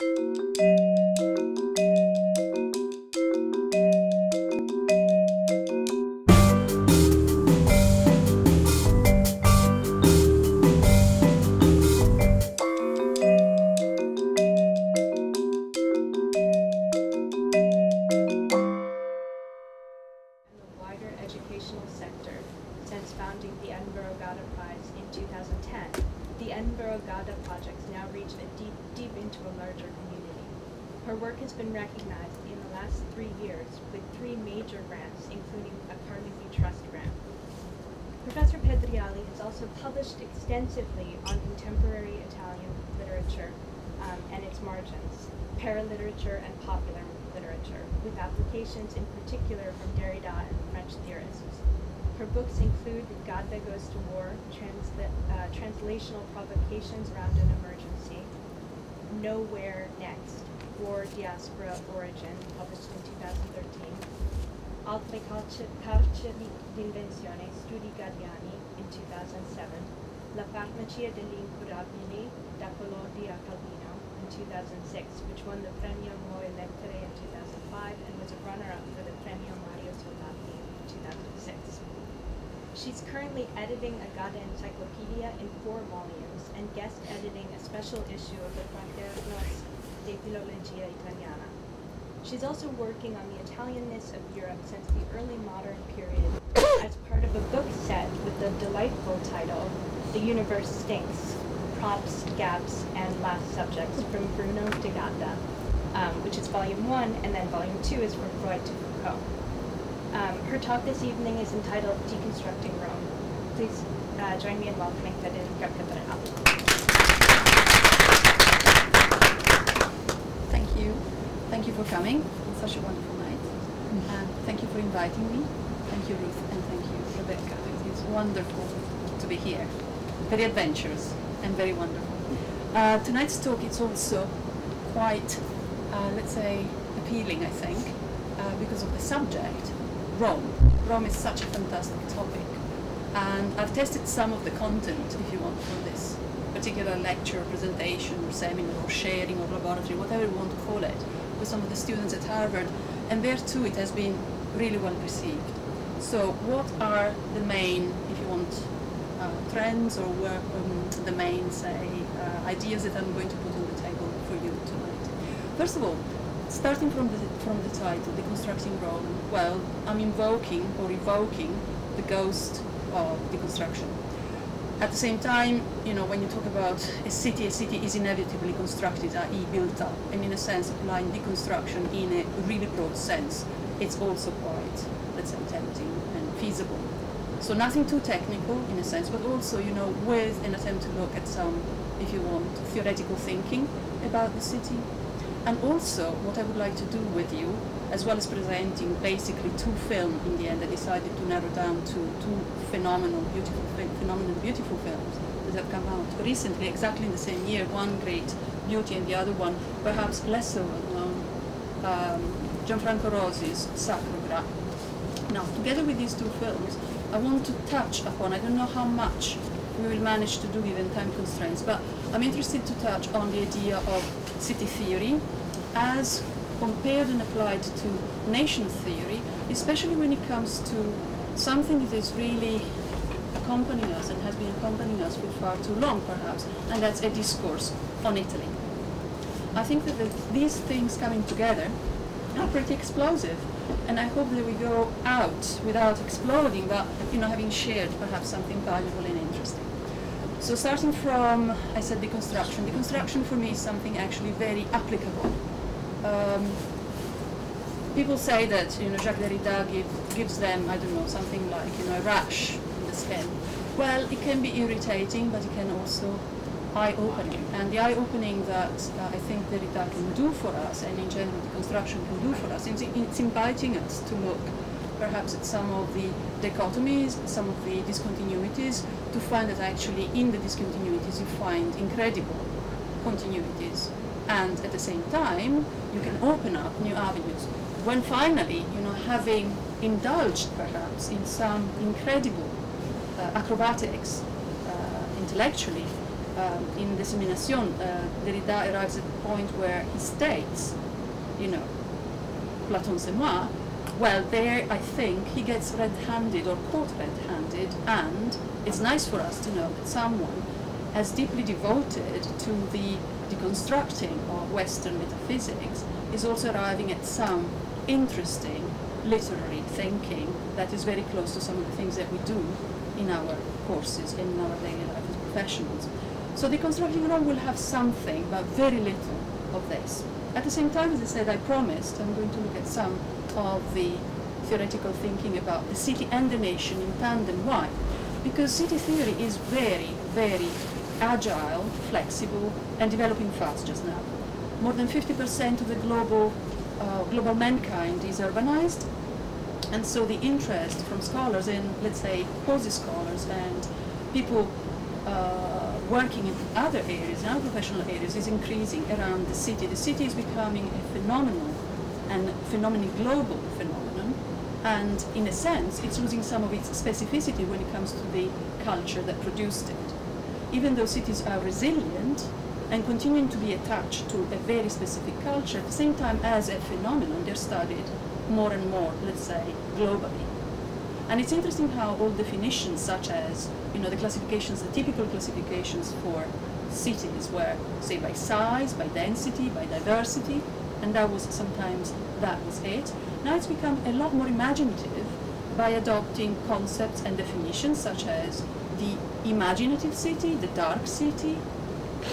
and which won the Premio Moe Lettere in 2005 and was a runner-up for the Premio Mario Soldati in 2006. She's currently editing a Gadda encyclopedia in four volumes and guest editing a special issue of the Cuadernos de Filologia Italiana. She's also working on the Italianness of Europe since the early modern period as part of a book set with the delightful title The Universe Stinks Props, Gaps, and Last Subjects from Bruno de Gadda, um, which is volume one, and then volume two is from Freud to Foucault. Um, her talk this evening is entitled Deconstructing Rome. Please uh, join me in welcoming Federica Pedriali. Thank you. Thank you for coming on such a wonderful night. And thank you for inviting me. Thank you, Ruth, and thank you, Rebecca. It is wonderful to be here. Very adventurous and very wonderful. Uh, tonight's talk is also quite, uh, let's say, appealing, I think, uh, because of the subject, Rome. Rome is such a fantastic topic. And I've tested some of the content, if you want, for this particular lecture, presentation, or seminar, or sharing, or laboratory, whatever you want to call it, with some of the students at Harvard. And there too, it has been really well received. So, what are the main, if you want, trends or work, um, the main, say, uh, ideas that I'm going to put on the table for you tonight? First of all, starting from the from the title, deconstructing Rome. Well, I'm invoking or evoking the ghost of deconstruction. At the same time, you know, when you talk about a city, a city is inevitably constructed, i.e. built up, and in a sense applying deconstruction in a really broad sense, it's also quite, let's say, tempting and feasible. So nothing too technical in a sense, but also, you know, with an attempt to look at some, if you want, theoretical thinking about the city. And also, what I would like to do with you, as well as presenting basically two films in the end, I decided to narrow down to two phenomenal, beautiful, phenomenal, beautiful films that have come out recently, exactly in the same year. One great beauty, and the other one perhaps less known. Um, Gianfranco Rosi's Sacro Gra. Now, together with these two films, I want to touch upon. I don't know how much we will manage to do given time constraints, but I'm interested to touch on the idea of city theory as compared and applied to nation theory, especially when it comes to something that is really accompanying us and has been accompanying us for far too long, perhaps, and that's a discourse on Italy. I think that the, these things coming together are pretty explosive, and I hope that we go out without exploding, but you know, having shared perhaps something valuable and interesting. So starting from, I said deconstruction. Deconstruction for me is something actually very applicable. Um, people say that you know Jacques Derrida give, gives them I don't know something like you know a rash in the skin. Well, it can be irritating, but it can also eye-opening. And the eye-opening that uh, I think Derrida can do for us, and in general deconstruction can do for us, is it's inviting us to look perhaps at some of the dichotomies, some of the discontinuities, to find that actually in the discontinuities you find incredible continuities. And at the same time, you can open up new avenues. When finally, you know, having indulged perhaps in some incredible uh, acrobatics uh, intellectually, um, in Dissemination, uh, Derrida arrives at the point where he states, you know, Platon c'est moi, well, there I think he gets red-handed or caught red-handed, and it's nice for us to know that someone as deeply devoted to the deconstructing of Western metaphysics is also arriving at some interesting literary thinking that is very close to some of the things that we do in our courses, in our daily life as professionals. So deconstructing Rome will have something, but very little of this. At the same time, as I said, I promised I'm going to look at some of the theoretical thinking about the city and the nation in tandem. Why? Because city theory is very, very agile, flexible, and developing fast just now. More than 50% of the global, uh, global mankind is urbanized, and so the interest from scholars and, let's say, quasi-scholars and people uh, working in other areas, other professional areas, is increasing around the city. The city is becoming a phenomenal and phenomenally global phenomenon, and in a sense, it's losing some of its specificity when it comes to the culture that produced it. Even though cities are resilient and continuing to be attached to a very specific culture, at the same time as a phenomenon, they're studied more and more, let's say, globally. And it's interesting how all definitions such as, you know, the classifications, the typical classifications for cities were, say, by size, by density, by diversity, and that was sometimes, that was it. Now it's become a lot more imaginative by adopting concepts and definitions such as the imaginative city, the dark city,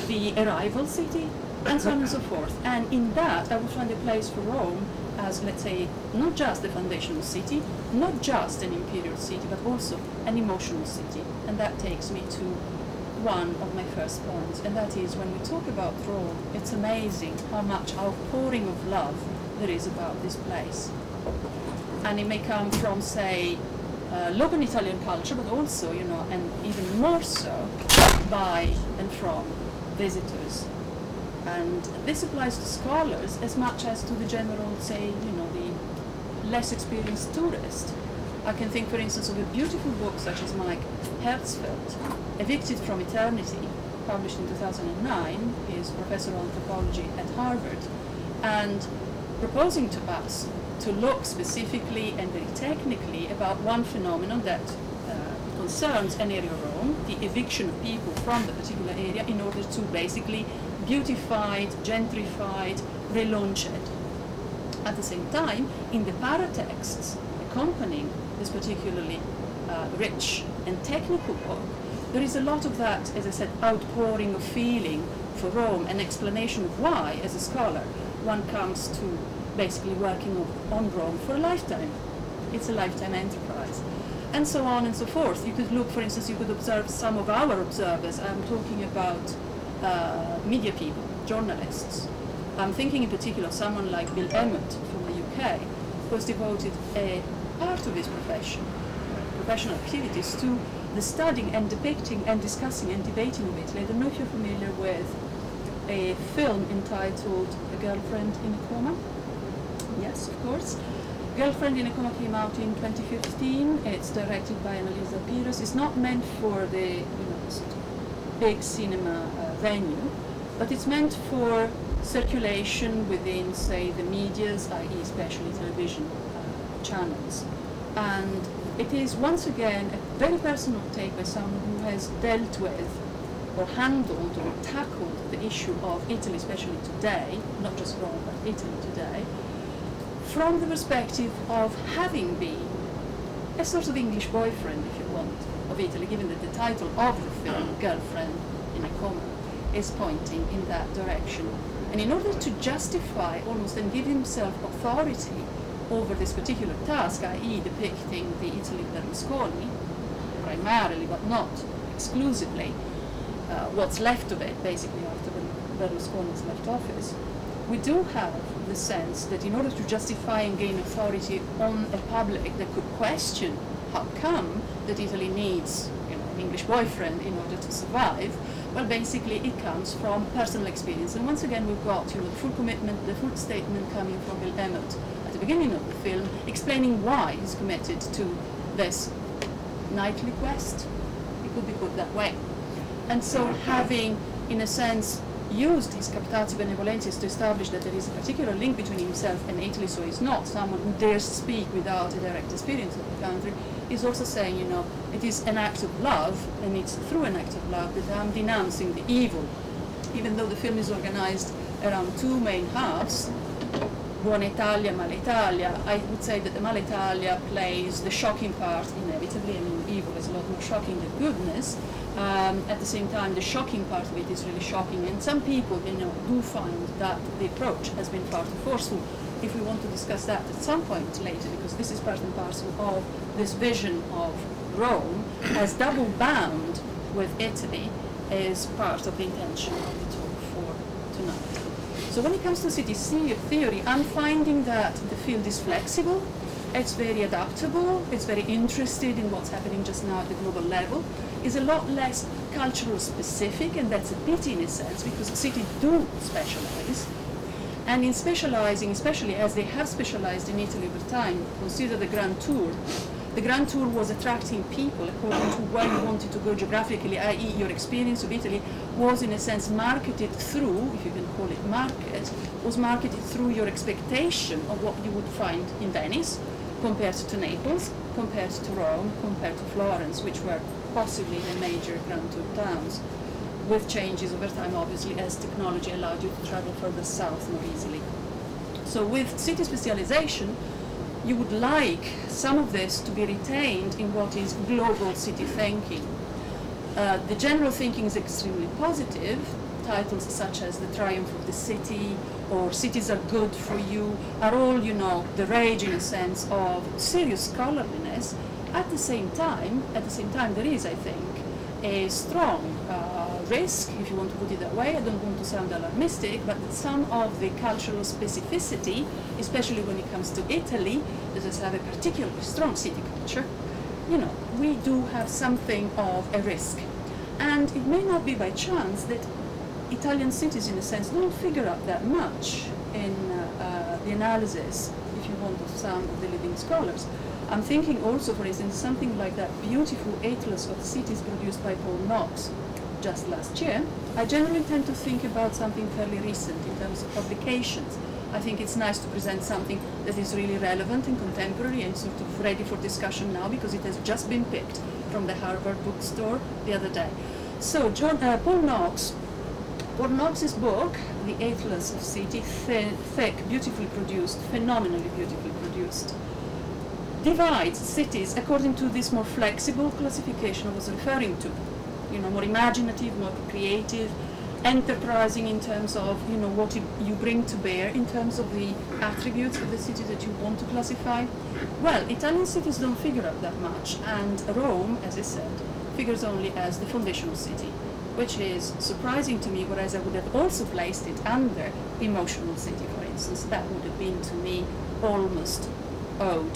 the arrival city, and so on and so forth. And in that, I would find a place for Rome as, let's say, not just a foundational city, not just an imperial city, but also an emotional city. And that takes me to one of my first points, and that is when we talk about Rome, it's amazing how much outpouring of love there is about this place. And it may come from, say, uh, local Italian culture, but also, you know, and even more so by and from visitors and this applies to scholars as much as to the general, say, you know, the less experienced tourist. I can think, for instance, of a beautiful book such as Mike Herzfeld, Evicted from Eternity, published in 2009. He is professor of anthropology at Harvard, and proposing to us to look specifically and very technically about one phenomenon that uh, concerns an area of Rome, the eviction of people from the particular area in order to basically beautified, gentrified, relaunched. At the same time, in the paratexts accompanying this particularly uh, rich and technical work, there is a lot of that, as I said, outpouring of feeling for Rome, an explanation of why, as a scholar, one comes to basically working on Rome for a lifetime. It's a lifetime enterprise. And so on and so forth. You could look, for instance, you could observe some of our observers. I'm talking about uh, media people, journalists. I'm thinking in particular of someone like Bill Emmott from the UK, who has devoted a part of his profession, professional activities, to the studying and depicting and discussing and debating of Italy. I don't know if you're familiar with a film entitled A Girlfriend in a Coma. Yes, of course. Girlfriend in a Coma came out in 2015. It's directed by Annalisa Piras. It's not meant for the you know, sort of big cinema uh, venue, but it's meant for circulation within, say, the medias, i.e. especially television uh, channels. And it is once again a very personal take by someone who has dealt with or handled or tackled the issue of Italy, especially today, not just Rome, but Italy today, from the perspective of having been a sort of English boyfriend, if you want, of Italy, given that the title of the film, Girlfriend in a Coma, is pointing in that direction. And in order to justify almost and give himself authority over this particular task, i.e. depicting the Italy Berlusconi, primarily but not exclusively, uh, what's left of it basically after Berlusconi's left office, we do have the sense that in order to justify and gain authority on a public that could question how come that Italy needs you know, an English boyfriend in order to survive, well, basically, it comes from personal experience. And once again, we've got you know, the full commitment, the full statement coming from Bill Emmott at the beginning of the film, explaining why he's committed to this nightly quest. It could be put that way. And so having, in a sense, used his captatio benevolentiae to establish that there is a particular link between himself and Italy, so he's not someone who dares speak without a direct experience of the country, is also saying, you know, it is an act of love, and it's through an act of love that I'm denouncing the evil. Even though the film is organized around two main halves, Buona Italia, Malitalia, I would say that the Malitalia plays the shocking part inevitably. I mean, evil is a lot more shocking than goodness. Um, at the same time, the shocking part of it is really shocking, and some people, you know, do find that the approach has been far too forceful. If we want to discuss that at some point later, because this is part and parcel of this vision of Rome as double bound with Italy, is part of the intention of the talk for tonight. So when it comes to city theory, I'm finding that the field is flexible, it's very adaptable, it's very interested in what's happening just now at the global level, is a lot less cultural specific, and that's a pity in a sense, because cities do specialize. And in specializing, especially as they have specialized in Italy over time, consider the Grand Tour, the Grand Tour was attracting people according to where you wanted to go geographically, i.e. your experience of Italy was in a sense marketed through, if you can call it market, was marketed through your expectation of what you would find in Venice compared to Naples, compared to Rome, compared to Florence, which were possibly the major Grand Tour towns, with changes over time obviously as technology allowed you to travel further south more easily. So with city specialization, you would like some of this to be retained in what is global city thinking. Uh, the general thinking is extremely positive. Titles such as The Triumph of the City or Cities Are Good for You are all, you know, the rage in a sense of serious scholarliness. At the same time, at the same time, there is, I think, a strong uh, risk, if you want to put it that way. I don't want to sound alarmistic, but some of the cultural specificity, especially when it comes to Italy, that does have a particularly strong city culture, you know, we do have something of a risk. And it may not be by chance that Italian cities, in a sense, don't figure out that much in uh, uh, the analysis, if you want, of some of the leading scholars. I'm thinking also, for instance, something like that beautiful atlas of cities produced by Paul Knox just last year. I generally tend to think about something fairly recent in terms of publications. I think it's nice to present something that is really relevant and contemporary and sort of ready for discussion now because it has just been picked from the Harvard bookstore the other day. So John, uh, Paul Knox, Paul Knox's book, The Atlas of City, thin, thick, beautifully produced, phenomenally beautifully produced, divides cities according to this more flexible classification I was referring to. You know, more imaginative, more creative, enterprising in terms of you know what you bring to bear in terms of the attributes of the city that you want to classify. Well, Italian cities don't figure up that much, and Rome, as I said, figures only as the foundational city, which is surprising to me. Whereas I would have also placed it under emotional city, for instance. That would have been to me almost owed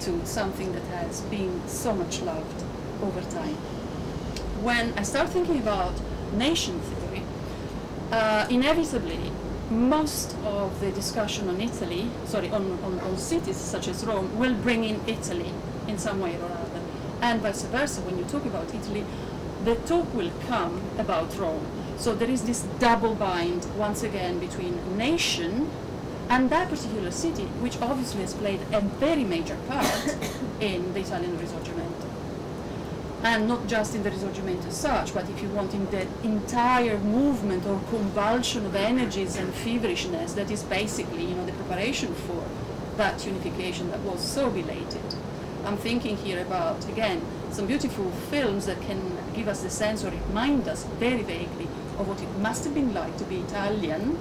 to something that has been so much loved over time. When I start thinking about nation theory, uh, inevitably, most of the discussion on Italy, sorry, on, on, on, cities such as Rome, will bring in Italy in some way or other. And vice versa, when you talk about Italy, the talk will come about Rome. So there is this double bind, once again, between nation and that particular city, which obviously has played a very major part in the Italian Risorgimento. And not just in the Risorgimento as such, but if you want in the entire movement or convulsion of energies and feverishness that is basically you know, the preparation for that unification that was so belated. I'm thinking here about, again, some beautiful films that can give us the sense or remind us very vaguely of what it must have been like to be Italian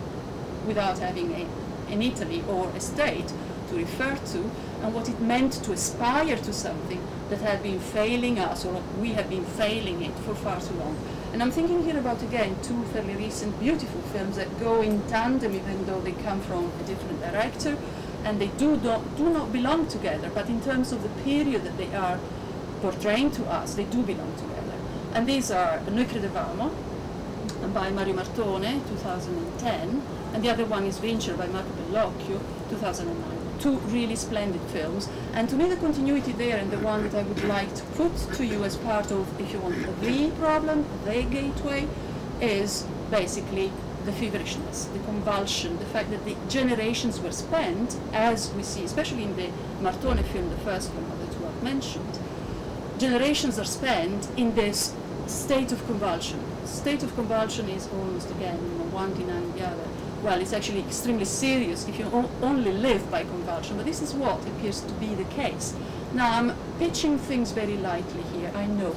without having a in Italy or a state to refer to and what it meant to aspire to something that had been failing us or we have been failing it for far too long. And I'm thinking here about, again, two fairly recent beautiful films that go in tandem even though they come from a different director and they do, not, do not belong together, but in terms of the period that they are portraying to us, they do belong together. And these are Noi Credevamo by Mario Martone, 2010, and the other one is Vincere by Marco Bellocchio, 2009. two really splendid films. And to me, the continuity there, and the one that I would like to put to you as part of, if you want, the problem, the gateway, is basically the feverishness, the convulsion, the fact that the generations were spent, as we see, especially in the Martone film, the first one of the two I've mentioned, generations are spent in this state of convulsion. State of convulsion is almost again you know, one denying the other. Well, it's actually extremely serious if you only live by convulsion, but this is what appears to be the case. Now, I'm pitching things very lightly here, I know.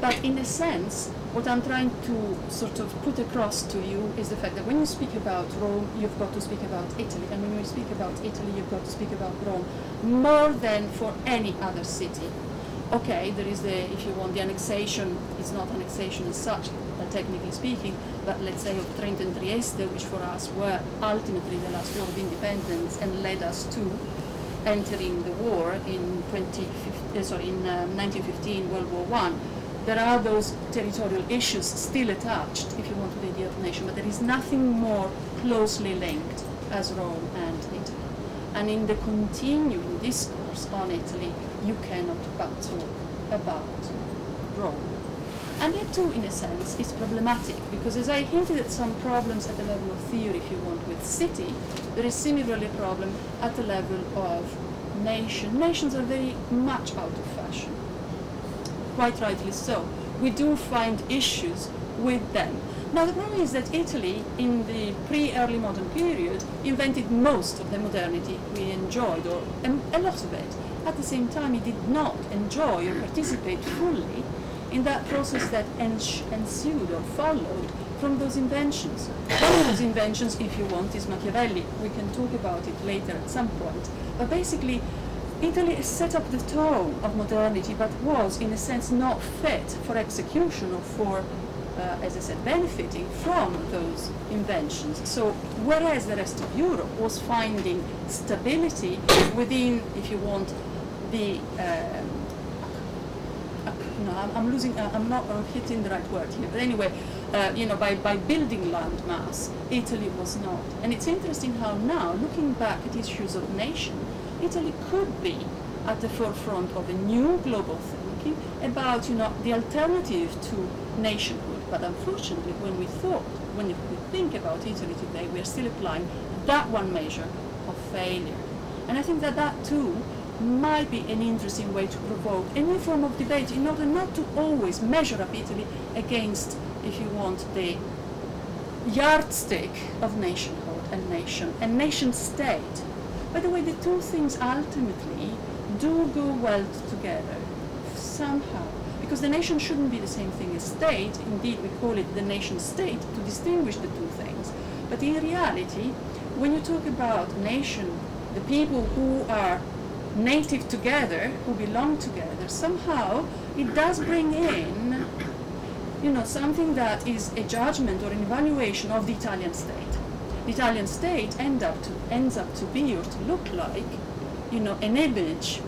But in a sense, what I'm trying to sort of put across to you is the fact that when you speak about Rome, you've got to speak about Italy. And when you speak about Italy, you've got to speak about Rome more than for any other city okay, there is the, if you want, the annexation, it's not annexation as such, technically speaking, but let's say of Trent and Trieste, which for us were ultimately the last war of independence and led us to entering the war in 2015, uh, sorry, in uh, 1915, World War One. There are those territorial issues still attached, if you want, to the idea of nation, but there is nothing more closely linked as Rome and Italy. And in the continuing discourse on Italy, you cannot but talk about Rome. And that too, in a sense, is problematic because as I hinted at some problems at the level of theory, if you want, with city, there is similarly a problem at the level of nation. Nations are very much out of fashion, quite rightly so. We do find issues with them. Now the problem is that Italy, in the pre-early modern period, invented most of the modernity we enjoyed, or um, a lot of it at the same time, it did not enjoy or participate fully in that process that ensued or followed from those inventions. One of those inventions, if you want, is Machiavelli. We can talk about it later at some point. But basically, Italy set up the tone of modernity, but was, in a sense, not fit for execution or for uh, as I said, benefiting from those inventions. So whereas the rest of Europe was finding stability within, if you want, the no, I'm, I'm losing, uh, I'm not I'm hitting the right word here, but anyway, uh, you know, by, by building land mass, Italy was not. And it's interesting how now, looking back at issues of nation, Italy could be at the forefront of a new global thinking about, you know, the alternative to nationhood. But unfortunately, when we thought, when we think about Italy today, we are still applying that one measure of failure. And I think that that too might be an interesting way to provoke a new form of debate in order not to always measure up Italy against, if you want, the yardstick of nationhood and nation and nation state. By the way, the two things ultimately do go well together somehow because the nation shouldn't be the same thing as state. Indeed, we call it the nation state to distinguish the two things. But in reality, when you talk about nation, the people who are native together, who belong together, somehow it does bring in, you know, something that is a judgment or an evaluation of the Italian state. The Italian state end up to, ends up to be or to look like, you know, an image,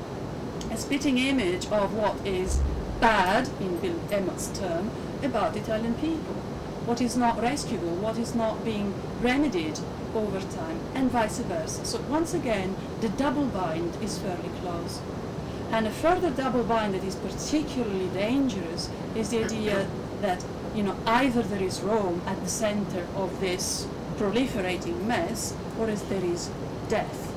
a spitting image of what is bad, in Bill Emmott's term, about Italian people. What is not rescuable, what is not being remedied over time, and vice versa. So once again, the double bind is fairly close. And a further double bind that is particularly dangerous is the idea that you know either there is Rome at the center of this proliferating mess, or as there is death.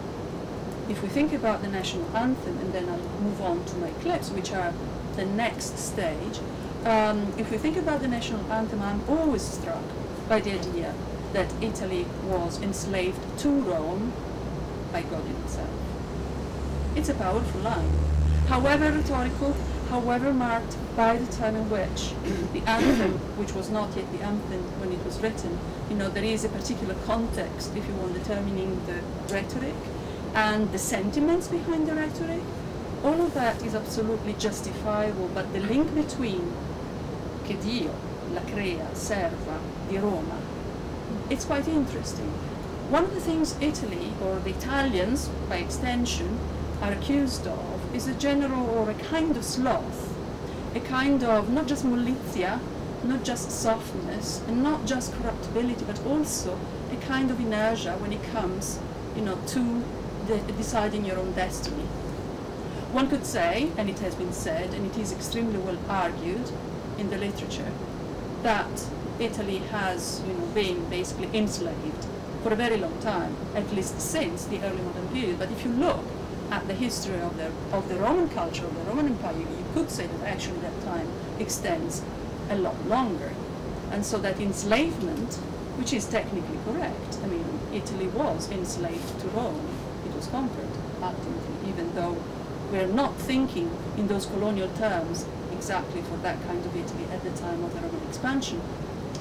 If we think about the national anthem, and then I'll move on to my clips, which are the next stage, um, if we think about the national anthem, I'm always struck by the idea that Italy was enslaved to Rome by God himself. It's a powerful line. However rhetorical, however marked by the time in which the anthem, which was not yet the anthem when it was written, you know, there is a particular context, if you want, determining the rhetoric and the sentiments behind the rhetoric. All of that is absolutely justifiable, but the link between che Dio la crea, serva, di Roma, it's quite interesting. One of the things Italy, or the Italians by extension, are accused of is a general or a kind of sloth, a kind of not just mollitia, not just softness, and not just corruptibility, but also a kind of inertia when it comes, you know, to de- deciding your own destiny. One could say, and it has been said, and it is extremely well argued in the literature, that Italy has you know, been basically enslaved for a very long time, at least since the early modern period. But if you look at the history of the, of the Roman culture, of the Roman Empire, you could say that actually that time extends a lot longer. And so that enslavement, which is technically correct, I mean, Italy was enslaved to Rome, it was conquered ultimately, even though we're not thinking in those colonial terms exactly for that kind of Italy at the time of the Roman expansion.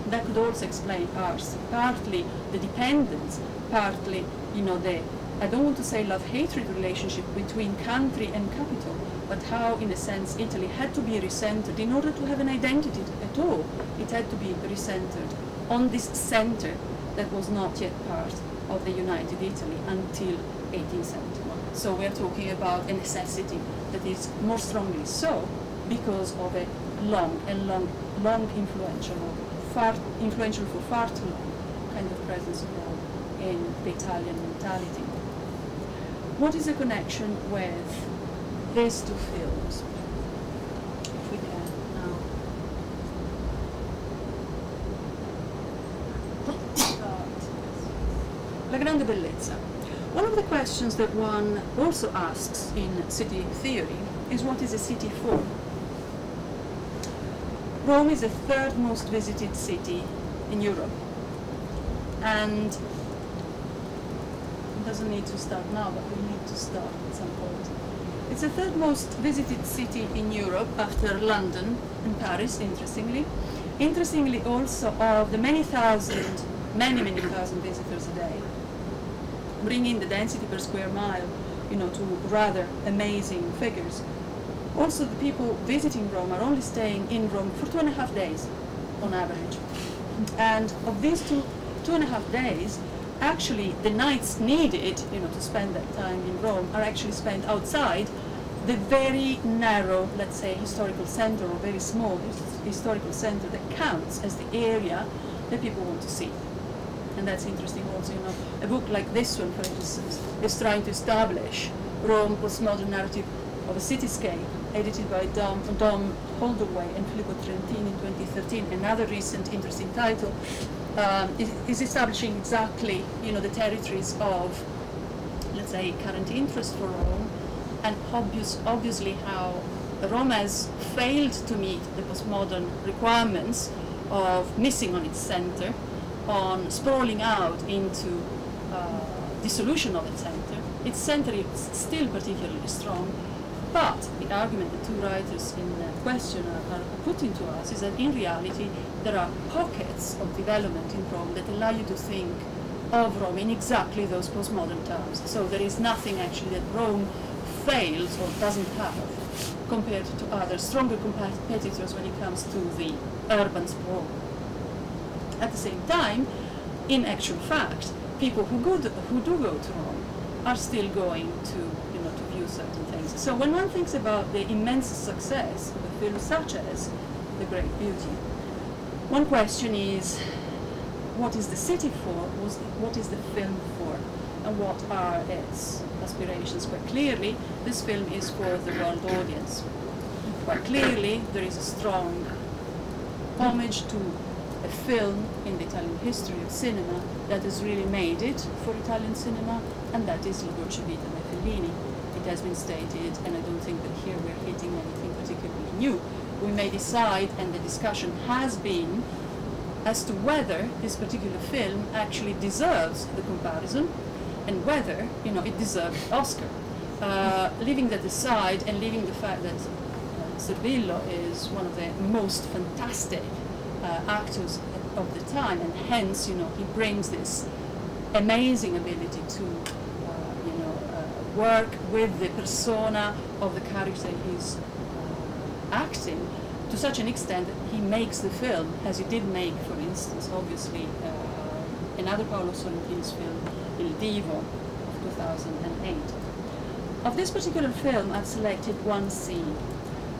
That could also explain ours, partly the dependence, partly, you know, the, I don't want to say love-hatred relationship between country and capital, but how, in a sense, Italy had to be recentered in order to have an identity at all. It had to be recentered on this center that was not yet part of the United Italy until 1871. So we're talking about a necessity that is more strongly so because of a long and long, long influential, far influential for far too long kind of presence of in the Italian mentality. What is the connection with these two films? If we can now. La grande bellezza. One of the questions that one also asks in city theory is what is a city for? Rome is the third most visited city in Europe. And it doesn't need to start now, but we need to start at some point. It's the third most visited city in Europe after London and Paris, interestingly. Interestingly, also, of the many thousand, many, many thousand visitors a day, bringing the density per square mile, you know, to rather amazing figures. Also, the people visiting Rome are only staying in Rome for two and a half days, on average. And of these two, two and a half days, actually the nights needed, you know, to spend that time in Rome are actually spent outside the very narrow, let's say, historical center or very small his- historical center that counts as the area that people want to see. And that's interesting also, you know, a book like this one, for instance, is trying to establish Rome postmodern narrative of a cityscape, edited by Dom, Dom Holdaway and Filippo Trentini in 2013. Another recent interesting title um, is, is establishing exactly, you know, the territories of, let's say, current interest for Rome, and obvious, obviously how Rome has failed to meet the postmodern requirements of missing on its center, on sprawling out into uh, dissolution of its center. Its center is still particularly strong, but the argument the two writers in question are, are putting to us is that in reality there are pockets of development in Rome that allow you to think of Rome in exactly those postmodern terms. So there is nothing actually that Rome fails or doesn't have compared to other stronger competitors when it comes to the urban sprawl. At the same time, in actual fact, people who go to, who do go to Rome are still going to certain things. So when one thinks about the immense success of a film such as The Great Beauty, one question is what is the city for? What is the film for? And what are its aspirations? Quite clearly, this film is for the world audience. Quite clearly, there is a strong homage to a film in the Italian history of cinema that has really made it for Italian cinema, and that is Dolce Vita by Fellini. Has been stated, and I don't think that here we're hitting anything particularly new. We may decide, and the discussion has been, as to whether this particular film actually deserves the comparison and whether you know it deserves Oscar. Uh, leaving that aside and leaving the fact that uh, is one of the most fantastic uh, actors of the time, and hence you know he brings this amazing ability to uh, you know uh, work with the persona of the character he's uh, acting to such an extent that he makes the film, as he did make, for instance, obviously, uh, another Paolo Sorrentino's film, Il Divo, of 2008. Of this particular film, I've selected one scene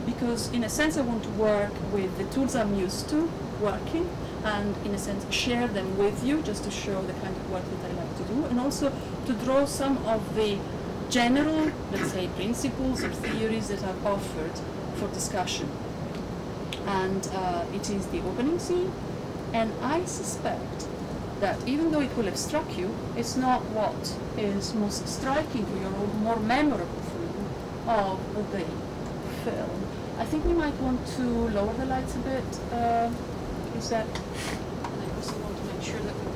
because, in a sense, I want to work with the tools I'm used to working and, in a sense, share them with you just to show the kind of work that I like to do and also to draw some of the general, let's say, principles or theories that are offered for discussion. And uh, it is the opening scene, and I suspect that even though it will have struck you, it's not what is most striking to you or more memorable for you of the film. I think we might want to lower the lights a bit. Uh, is that? And I also want to make sure that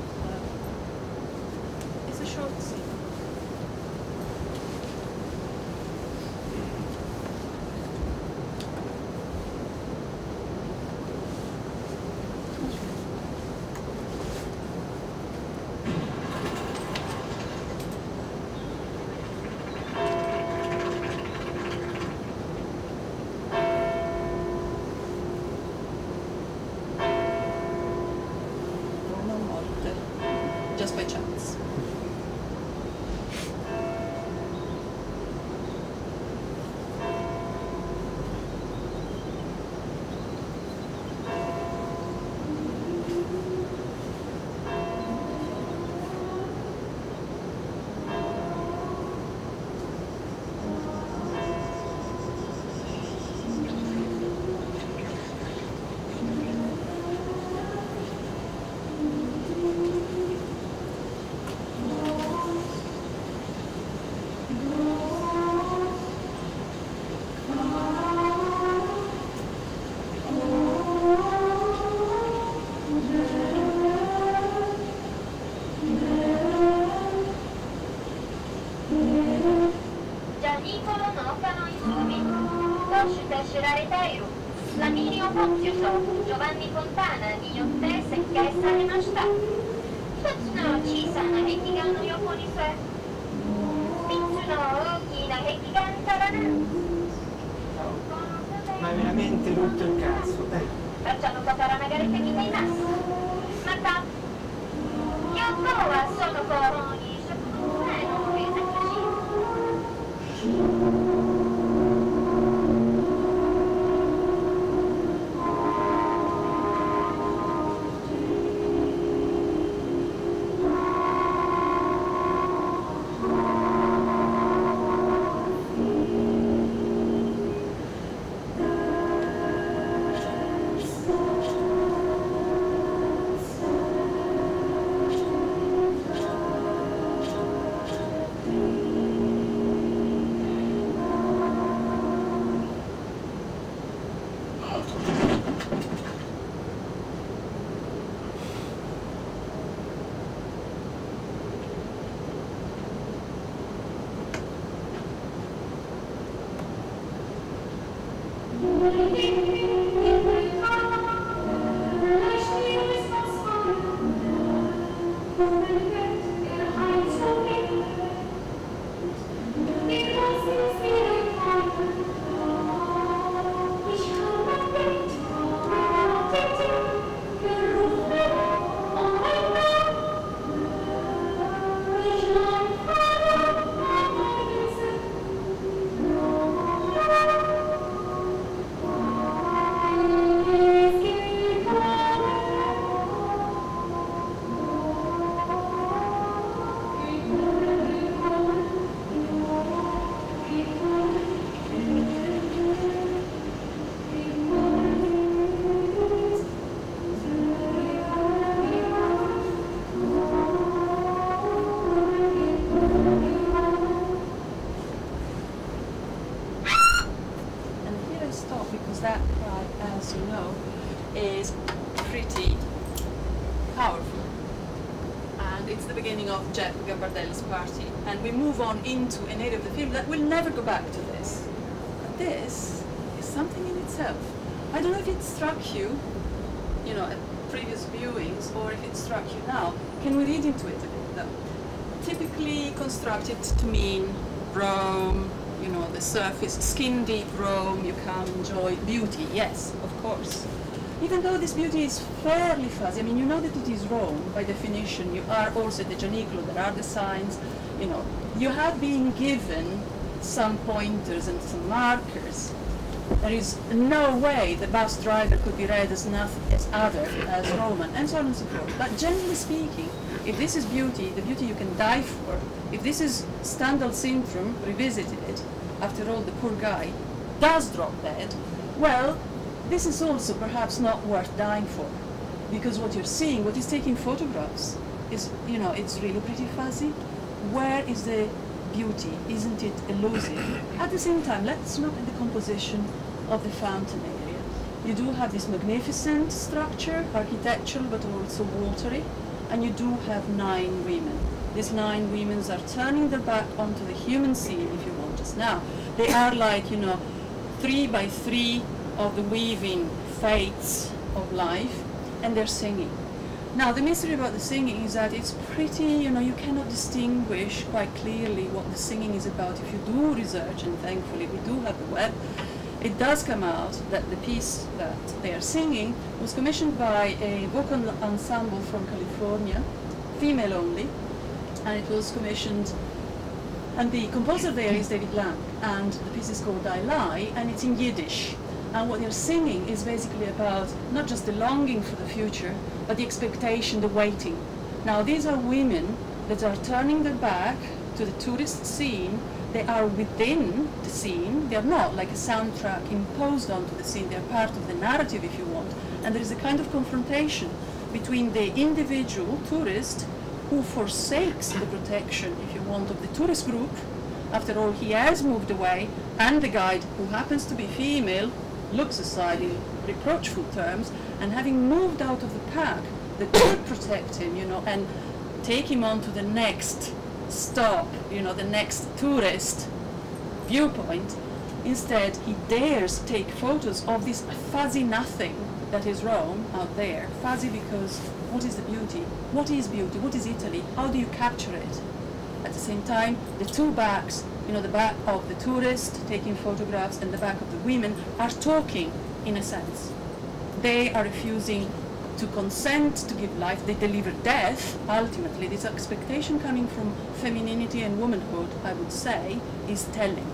Cesare Teiru, Flaminio Pozioso, Giovanni Fontana, Diotte Secchessa Rimastà. Into an area of the film that will never go back to this. But this is something in itself. I don't know if it struck you, you know, at previous viewings, or if it struck you now. Can we read into it a bit, though? Typically constructed to mean Rome, you know, the surface, skin deep Rome, you can enjoy beauty, yes, of course. Even though this beauty is fairly fuzzy, I mean, you know that it is Rome by definition. You are also the Gianicolo, there are the signs, you know. You have been given some pointers and some markers. There is no way the bus driver could be read as nothing as other as Roman, and so on and so forth. But generally speaking, if this is beauty, the beauty you can die for, if this is Stendhal syndrome revisited, after all, the poor guy does drop dead, well, this is also perhaps not worth dying for. Because what you're seeing, what is taking photographs, is, you know, it's really pretty fuzzy. Where is the beauty? Isn't it elusive? At the same time, let's look at the composition of the fountain area. You do have this magnificent structure, architectural but also watery, and you do have nine women. These nine women are turning their back onto the human scene, if you want us now. They are like, you know, three by three of the weaving fates of life, and they're singing. Now, the mystery about the singing is that it's pretty, you know, you cannot distinguish quite clearly what the singing is about if you do research, and thankfully we do have the web. It does come out that the piece that they are singing was commissioned by a vocal ensemble from California, female only, and it was commissioned and the composer there is David Lang, and the piece is called I Lie, and it's in Yiddish. And what they're singing is basically about not just the longing for the future, but the expectation, the waiting. Now, these are women that are turning their back to the tourist scene. They are within the scene. They are not like a soundtrack imposed onto the scene. They are part of the narrative, if you want. And there is a kind of confrontation between the individual tourist who forsakes the protection, if you want, of the tourist group. After all, he has moved away, and the guide, who happens to be female, looks aside in reproachful terms, and having moved out of the pack that could protect him, you know, and take him on to the next stop, you know, the next tourist viewpoint, instead he dares take photos of this fuzzy nothing that is Rome out there. Fuzzy because what is the beauty? What is beauty? What is Italy? How do you capture it? At the same time, the two backs, you know, the back of the tourist taking photographs and the back of the women are talking in a sense. They are refusing to consent to give life, they deliver death. Ultimately, this expectation coming from femininity and womanhood, I would say, is telling.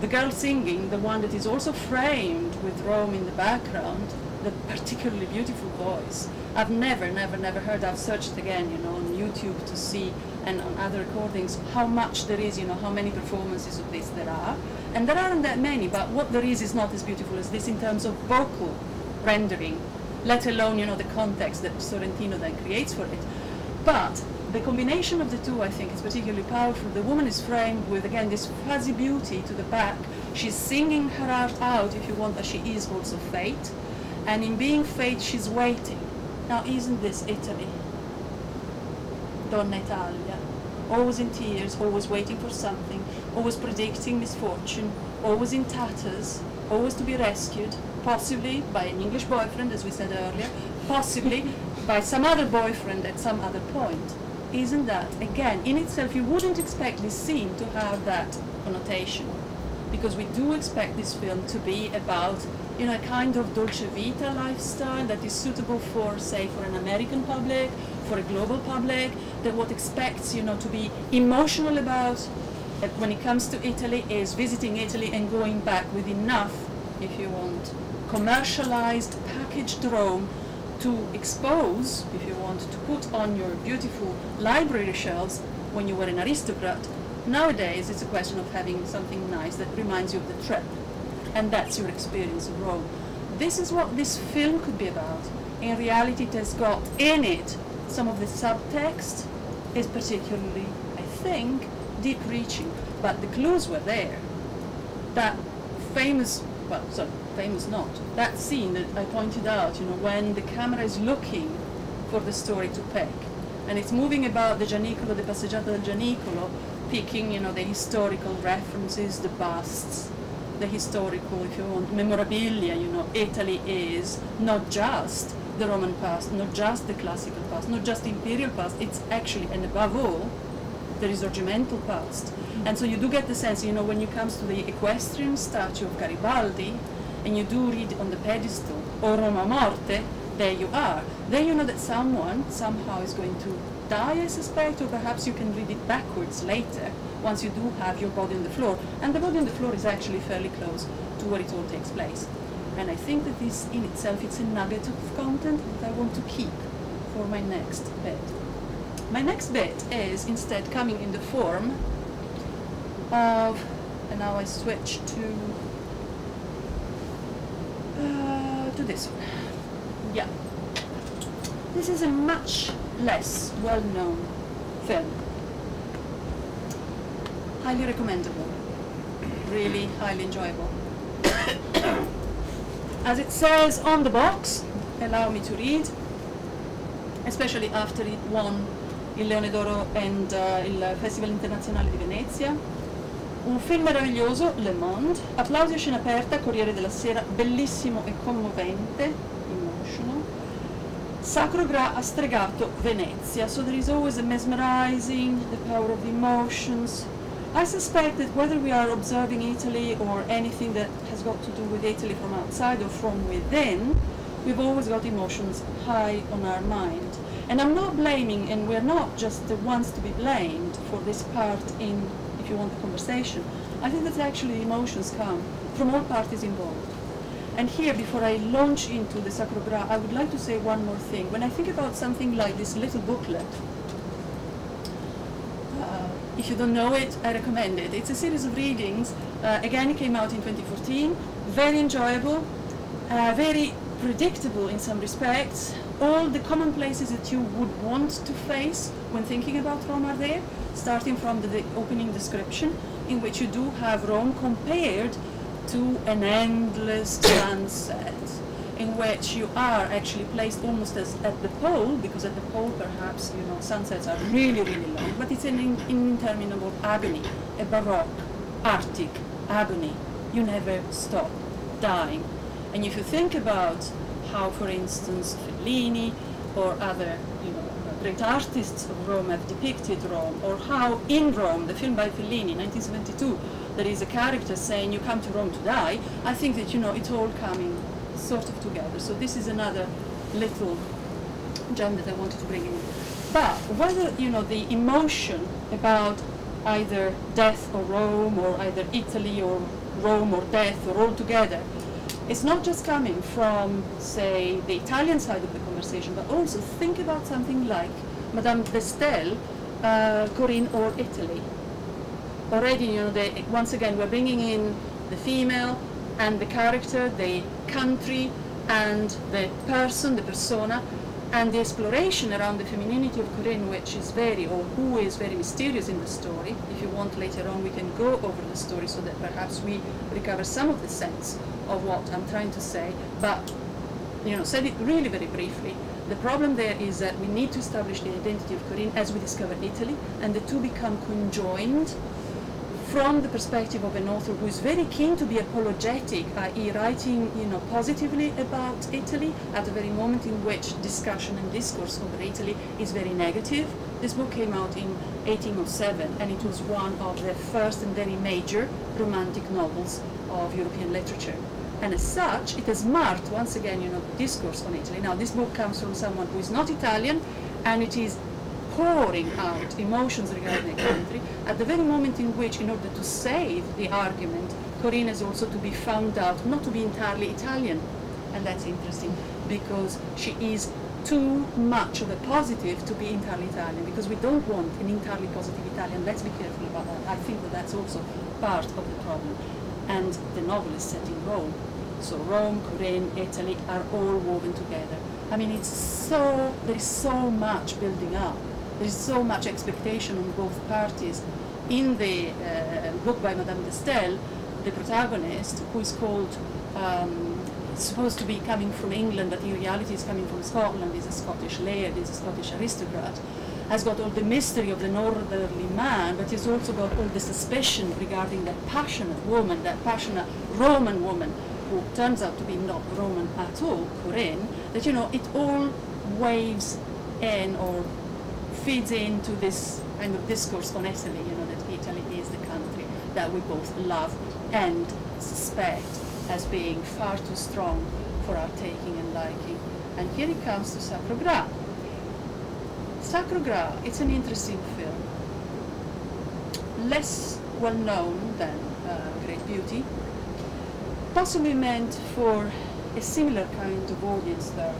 The girl singing, the one that is also framed with Rome in the background, the particularly beautiful voice. I've never, never, never heard. I've searched again, you know, on YouTube to see and on other recordings how much there is, you know, how many performances of this there are. And there aren't that many, but what there is is not as beautiful as this in terms of vocal rendering, let alone, you know, the context that Sorrentino then creates for it. But the combination of the two, I think, is particularly powerful. The woman is framed with, again, this fuzzy beauty to the back. She's singing her heart out, if you want, as she is also fate. And in being fate, she's waiting. Now, isn't this Italy? Donna Italia. Always in tears, always waiting for something, always predicting misfortune, always in tatters, always to be rescued, possibly by an English boyfriend, as we said earlier, possibly by some other boyfriend at some other point. Isn't that, again, in itself, you wouldn't expect this scene to have that connotation. Because we do expect this film to be about you know, a kind of dolce vita lifestyle that is suitable for, say, for an American public, for a global public, that what expects, you know, to be emotional about when it comes to Italy is visiting Italy and going back with enough, if you want, commercialized, packaged Rome to expose, if you want, to put on your beautiful library shelves when you were an aristocrat. Nowadays, it's a question of having something nice that reminds you of the trip and that's your experience of Rome. This is what this film could be about. In reality, it has got in it some of the subtext is particularly, I think, deep-reaching, but the clues were there. That famous, well, sorry, famous not, that scene that I pointed out, you know, when the camera is looking for the story to pick, and it's moving about the Gianicolo, the Passeggiata del Gianicolo, picking, you know, the historical references, the busts, the historical, if you want, memorabilia, you know, Italy is not just the Roman past, not just the classical past, not just the imperial past, it's actually, and above all, the risorgimental past. Mm-hmm. And so you do get the sense, you know, when it comes to the equestrian statue of Garibaldi, and you do read on the pedestal, O Roma Morte, there you are. Then you know that someone somehow is going to die, I suspect, or perhaps you can read it backwards later, once you do have your body on the floor. And the body on the floor is actually fairly close to where it all takes place. And I think that this in itself, it's a nugget of content that I want to keep for my next bed. My next bit is instead coming in the form of, and now I switch to uh, to this one. Yeah, this is a much less well-known film. Highly recommendable. Really highly enjoyable. As it says on the box, allow me to read, especially after it won il Leone d'Oro and uh, il Festival Internazionale di Venezia. Un film meraviglioso, Le Monde, applausi a scena aperta, Corriere della Sera, bellissimo e commovente, emotional. Sacro Gra ha stregato Venezia, so there is always a mesmerizing, the power of emotions. I suspect that whether we are observing Italy or anything that has got to do with Italy from outside or from within, we've always got emotions high on our mind. And I'm not blaming, and we're not just the ones to be blamed for this part in, if you want, the conversation. I think that actually emotions come from all parties involved. And here, before I launch into the Sacro Gra, I would like to say one more thing. When I think about something like this little booklet, if you don't know it, I recommend it. It's a series of readings. Uh, again, it came out in 2014. Very enjoyable, uh, very predictable in some respects. All the commonplaces that you would want to face when thinking about Rome are there, starting from the, the opening description, in which you do have Rome compared to an endless sunset in which you are actually placed almost as at the pole, because at the pole perhaps you know sunsets are really really long, but it's an in, interminable agony, a baroque, arctic agony. You never stop dying. And if you think about how, for instance, Fellini or other you know great artists of Rome have depicted Rome, or how in Rome, the film by Fellini, 1972, there is a character saying you come to Rome to die, I think that you know it's all coming sort of together. So this is another little gem that I wanted to bring in. But whether you know the emotion about either death or Rome, or either Italy or Rome or death, or all together, it's not just coming from, say, the Italian side of the conversation, but also think about something like Madame de Stael, uh, Corinne, or Italy. Already, you know, they, once again, we're bringing in the female and the character, the country, and the person, the persona, and the exploration around the femininity of Corinne, which is very, or who is very mysterious in the story. If you want later on, we can go over the story so that perhaps we recover some of the sense of what I'm trying to say. But, you know, said it really very briefly. The problem there is that we need to establish the identity of Corinne as we discover Italy, and the two become conjoined from the perspective of an author who is very keen to be apologetic, i.e. writing you know, positively about Italy at the very moment in which discussion and discourse over Italy is very negative. This book came out in 1807 and it was one of the first and very major romantic novels of European literature. And as such, it has marked, once again, you know, discourse on Italy. Now, this book comes from someone who is not Italian, and it is pouring out emotions regarding the country at the very moment in which, in order to save the argument, Corinne is also to be found out not to be entirely Italian. And that's interesting because she is too much of a positive to be entirely Italian because we don't want an entirely positive Italian. Let's be careful about that. I think that that's also part of the problem. And the novel is set in Rome. So Rome, Corinne, Italy are all woven together. I mean, it's so, there is so much building up there's so much expectation on both parties. In the uh, book by Madame de Stael, the protagonist, who is called, um, supposed to be coming from England, but in reality is coming from Scotland, is a Scottish laird, is a Scottish aristocrat, has got all the mystery of the northerly man, but he's also got all the suspicion regarding that passionate woman, that passionate Roman woman, who turns out to be not Roman at all, Corinne, that, you know, it all waves in or feeds into this kind of discourse on Italy, you know, that Italy is the country that we both love and suspect as being far too strong for our taking and liking. And here it comes to Sacro Gra. Sacro Gra, it's an interesting film. Less well known than uh, Great Beauty, possibly meant for a similar kind of audience though.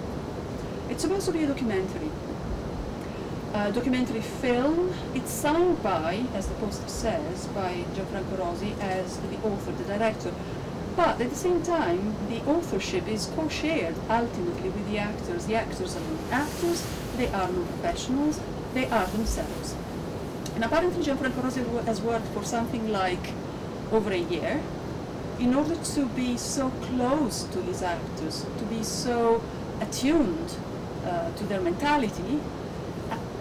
It's supposed to be a documentary uh, documentary film. It's signed by, as the poster says, by Gianfranco Rosi as the author, the director. But at the same time, the authorship is co-shared ultimately with the actors. The actors are not actors, they are not professionals, they are themselves. And apparently Gianfranco Rosi has worked for something like over a year in order to be so close to these actors, to be so attuned uh, to their mentality,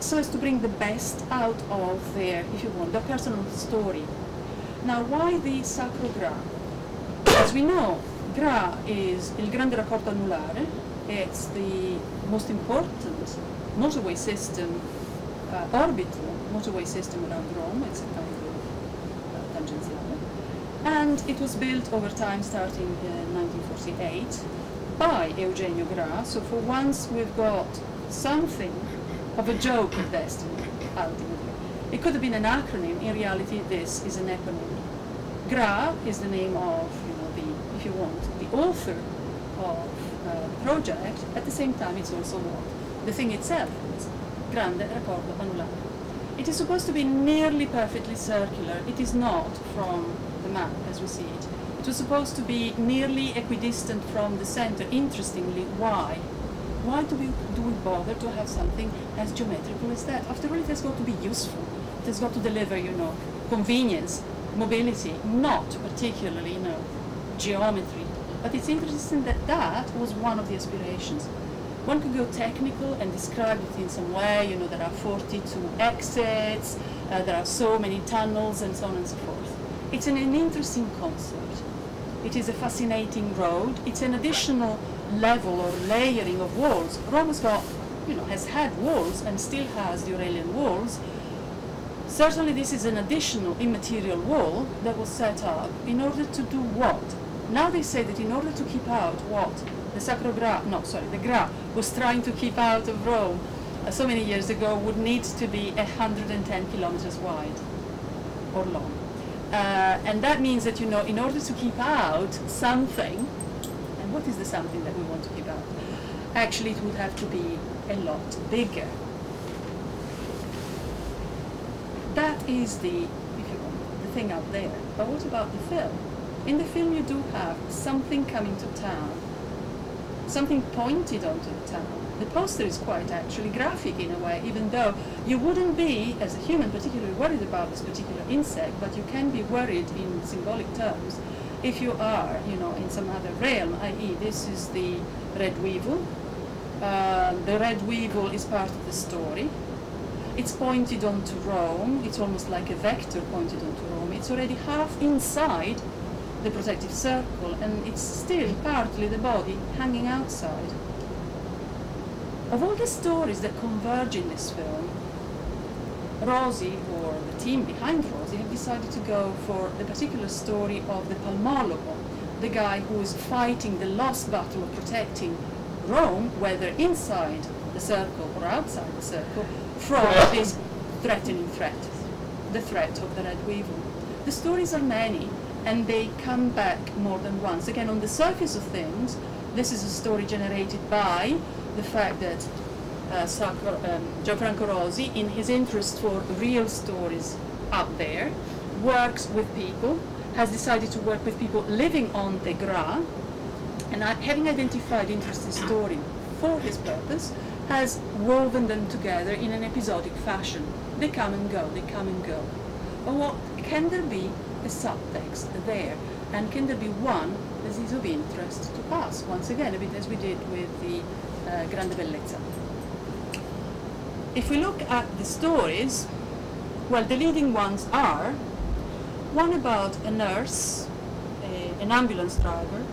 so as to bring the best out of their, if you want, their personal story. Now, why the Sacro Gra? As we know, Gra is il grande raccordo anulare. It's the most important motorway system, uh, orbital motorway system around Rome. It's a kind of uh. And it was built over time, starting in 1948, by Eugenio Gra. So for once, we've got something of a joke of destiny, ultimately. It could have been an acronym. In reality, this is an eponym. Gra is the name of, you know, the, if you want, the author of uh, the project. At the same time, it's also what the thing itself is. Grande raccordo anulare. It is supposed to be nearly perfectly circular. It is not from the map as we see it. It was supposed to be nearly equidistant from the center. Interestingly, why? Why do we do we bother to have something as geometrical as that? After all, it has got to be useful. It has got to deliver, you know, convenience, mobility, not particularly, you know, geometry. But it's interesting that that was one of the aspirations. One could go technical and describe it in some way, you know, there are 42 exits, uh, there are so many tunnels, and so on and so forth. It's an, an interesting concept. It is a fascinating road. It's an additional level or layering of walls. Rome has got, you know, has had walls and still has the Aurelian walls. Certainly, this is an additional immaterial wall that was set up in order to do what? Now they say that in order to keep out what the Sacro Gra, no, sorry, the Gra was trying to keep out of Rome uh, so many years ago would need to be 110 kilometers wide or long. Uh, and that means that, you know, in order to keep out something, what is the something that we want to keep up? Actually, it would have to be a lot bigger. That is the, if you want, the thing out there. But what about the film? In the film, you do have something coming to town, something pointed onto the town. The poster is quite actually graphic in a way, even though you wouldn't be, as a human, particularly worried about this particular insect, but you can be worried in symbolic terms if you are, you know, in some other realm, i.e., this is the red weevil. Uh, the red weevil is part of the story. It's pointed onto Rome. It's almost like a vector pointed onto Rome. It's already half inside the protective circle, and it's still partly the body hanging outside. Of all the stories that converge in this film, Rosi, or the team behind Rosi, have decided to go for the particular story of the Palmologo, the guy who is fighting the lost battle of protecting Rome, whether inside the circle or outside the circle, from this threatening threat, the threat of the Red Weevil. The stories are many, and they come back more than once. Again, on the surface of things, this is a story generated by the fact that uh, Sacro, um, Gianfranco Rosi, in his interest for real stories out there, works with people, has decided to work with people living on the Gra, and having identified interesting story for his purpose, has woven them together in an episodic fashion. They come and go, they come and go. But what can there be a subtext there? And can there be one that is of interest to us? Once again, a bit as we did with the uh, Grande Bellezza. If we look at the stories, well, the leading ones are one about a nurse, a, an ambulance driver.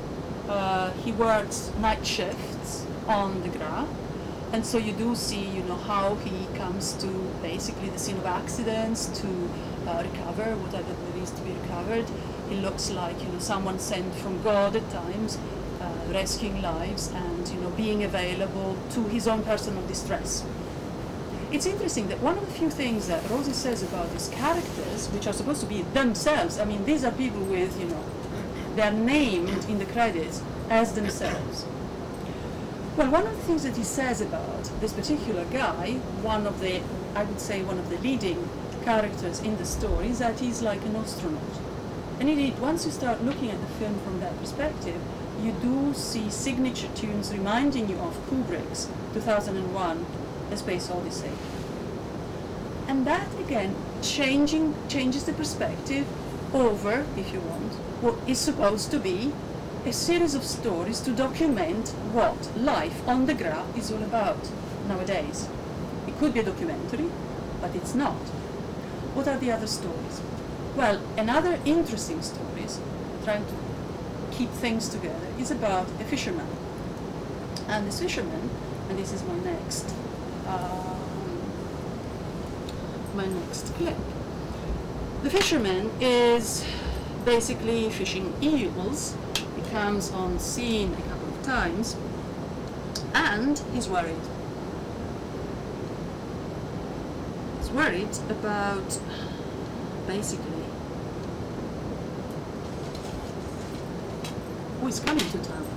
Uh, he works night shifts on the Gra, and so you do see, you know, how he comes to basically the scene of accidents to uh, recover whatever there is to be recovered. He looks like, you know, someone sent from God at times, uh, rescuing lives and, you know, being available to his own personal distress. It's interesting that one of the few things that Rosi says about these characters, which are supposed to be themselves, I mean, these are people with, you know, they're named in the credits as themselves. Well, one of the things that he says about this particular guy, one of the I would say, one of the leading characters in the story is that he's like an astronaut. And indeed, once you start looking at the film from that perspective, you do see signature tunes reminding you of Kubrick's 2001 A Space Odyssey. And that again changing changes the perspective over, if you want, what is supposed to be a series of stories to document what life on the ground is all about nowadays. It could be a documentary, but it's not. What are the other stories? Well, another interesting stories, trying to keep things together, is about a fisherman. And this fisherman, and this is my next, um, my next clip. The fisherman is basically fishing eels. He comes on scene a couple of times, and he's worried. He's worried about basically who is coming to town.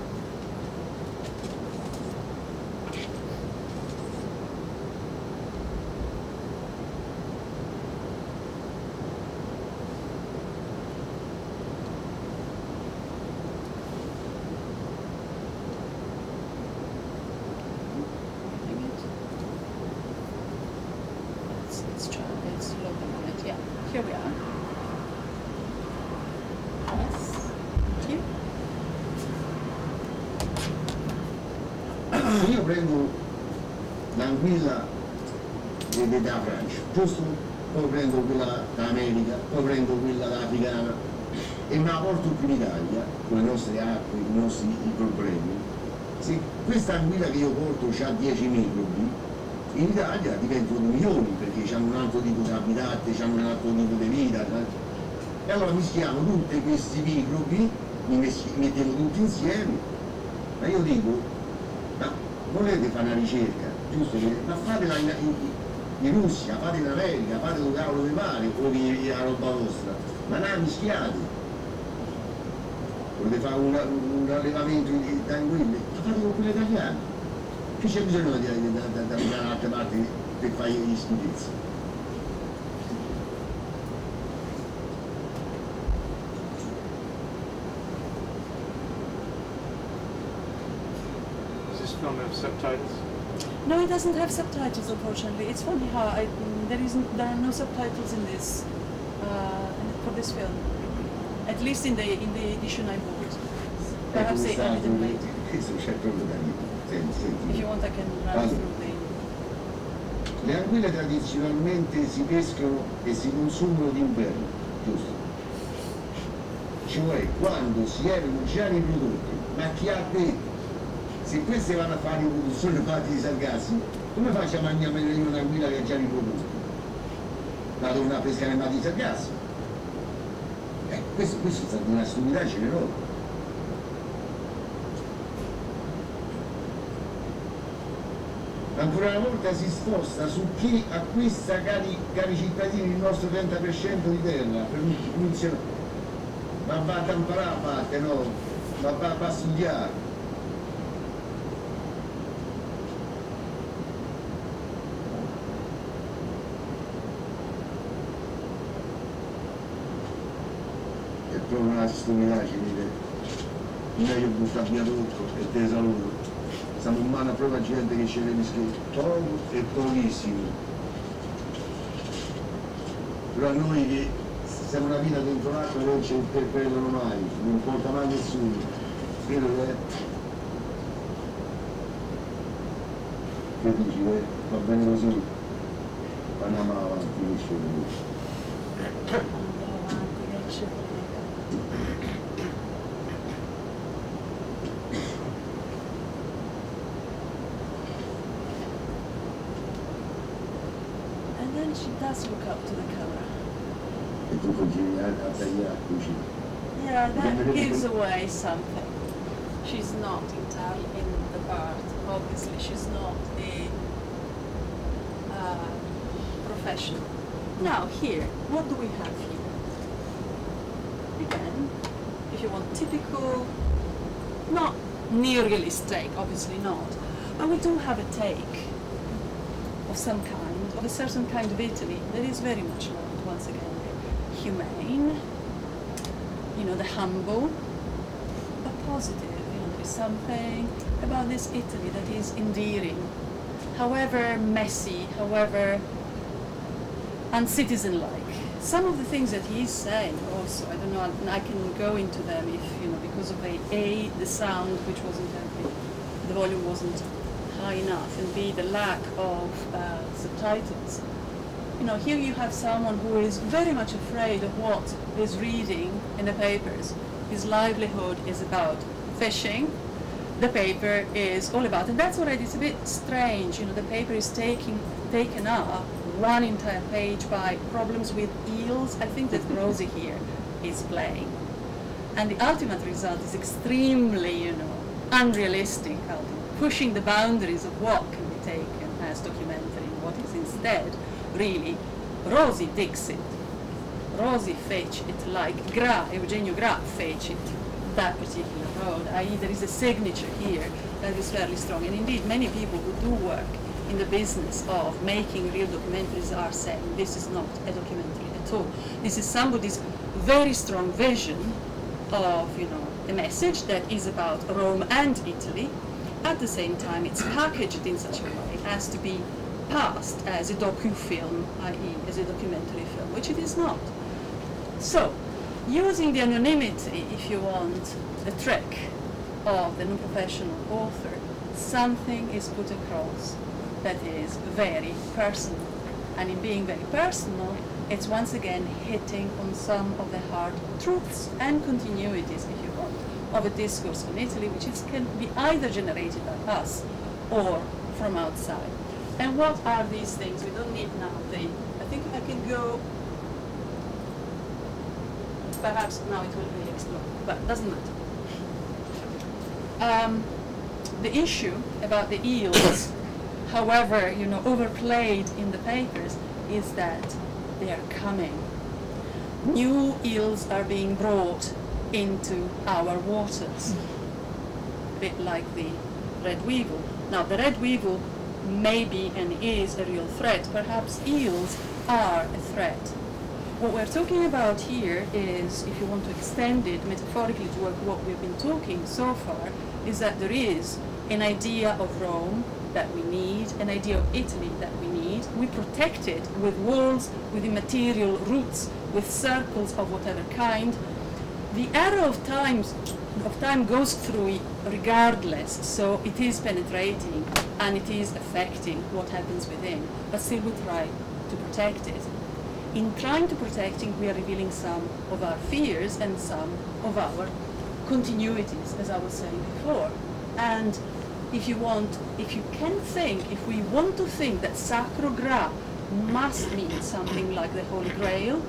Io prendo l'anguilla da Francia, giusto? Poi prendo quella d'America, poi prendo quella d'Africana e me la porto qui in Italia, con le nostre acque, i nostri problemi. Se questa anguilla che io porto ha 10 microbi, in Italia diventano milioni perché hanno un altro tipo di habitat, hanno un altro tipo di vita. E allora mischiamo tutti questi microbi, li mettiamo tutti insieme, ma io dico, volete fare una ricerca, giusto? Ma fatela in, in, in Russia, fate in America, fate dove cavolo vi pare, o vi la roba vostra, ma non mischiate. Volete fare una- un allevamento di d'anguille? Ma fate con quelle italiane. Che c'è bisogno di andare da, da, da un'altra parte per fare gli schifezzi? Doesn't have subtitles, unfortunately. It's funny how I, mm, there isn't there are no subtitles in this uh, for this film. At least in the in the edition I bought. Perhaps they Ecco, added them questa- later. Questo c'è proprio da dire. Senti, senti. If you want, I can run through the. Le anguille tradizionalmente si pescano e si consumano d'inverno, giusto? Cioè quando si erano già riprodotte, ma chi ha detto? Se queste vanno a fare riproduzione fatte di sargassi, come faccio a mangiare io un'anguilla che già riprodotta? La andare a pescare ma di sargassi? Eh, questo, questo è stata una stupidaggine enorme. Ancora una volta si sposta su chi acquista, cari, cari cittadini, il nostro 30% di terra per un funzionare. Ma va a imparare a parte, no? Ma va, va a studiare. È proprio una stupidaggine. Meglio buttare via tutto e te saluto. Siamo in mano proprio a gente che scende di poco e pochissimo. Però noi che siamo una vita dentro l'acqua non ci interpellano mai, non importa mai nessuno. Credo che che dici che va bene così, andiamo avanti, che does look up to the camera. Tu continui a, a tagliare, dici, Yeah, that gives away something. She's not entirely in the part. Obviously, she's not a uh, professional. Now, here, what do we have here? Again, if you want typical, not near-realist take, obviously not, but we do have a take of some kind a certain kind of Italy that is very much loved, once again, humane, you know, the humble, but positive. You know, there is something about this Italy that is endearing, however messy, however uncitizenlike. Some of the things that he's saying also, I don't know, I can go into them if, you know, because of a, A, the sound which wasn't the volume wasn't high enough, and B, the lack of uh, subtitles. You know, here you have someone who is very much afraid of what is reading in the papers. His livelihood is about fishing. The paper is all about, and that's already it's a bit strange. You know, the paper is taking taken up one entire page by problems with eels. I think that Rosi here is playing, and the ultimate result is extremely, you know, unrealistic. Pushing the boundaries of what can be taken as documentary, really Rosi Dixit. Rosi fetch it like Gra, Eugenio Gra fecit that particular road, i.e. there is a signature here that is fairly strong. And indeed many people who do work in the business of making real documentaries are saying this is not a documentary at all. This is somebody's very strong vision of, you know, a message that is about Rome and Italy. At the same time, it's packaged in such a way as to be passed as a docu-film, i.e. as a documentary film, which it is not. So, using the anonymity, if you want, the trick of the non-professional author, something is put across that is very personal. And in being very personal, it's once again hitting on some of the hard truths and continuities, if you want, of a discourse on Italy, which is, can be either generated by us or from outside. And what are these things? We don't need now the, I think I can go, perhaps now it will be explode, but doesn't matter. Um, the issue about the eels, however, you know, overplayed in the papers, is that they are coming. New eels are being brought into our waters, a bit like the red weevil. Now, the red weevil may be and is a real threat. Perhaps eels are a threat. What we're talking about here is, if you want to extend it metaphorically to what we've been talking so far, is that there is an idea of Rome that we need, an idea of Italy that we need. We protect it with walls, with immaterial roots, with circles of whatever kind. The arrow of times of time goes through it regardless, so it is penetrating and it is affecting what happens within, but still we try to protect it. In trying to protect it, we are revealing some of our fears and some of our continuities, as I was saying before. And if you want, if you can think, if we want to think that Sacro Gra must mean something like the Holy Grail,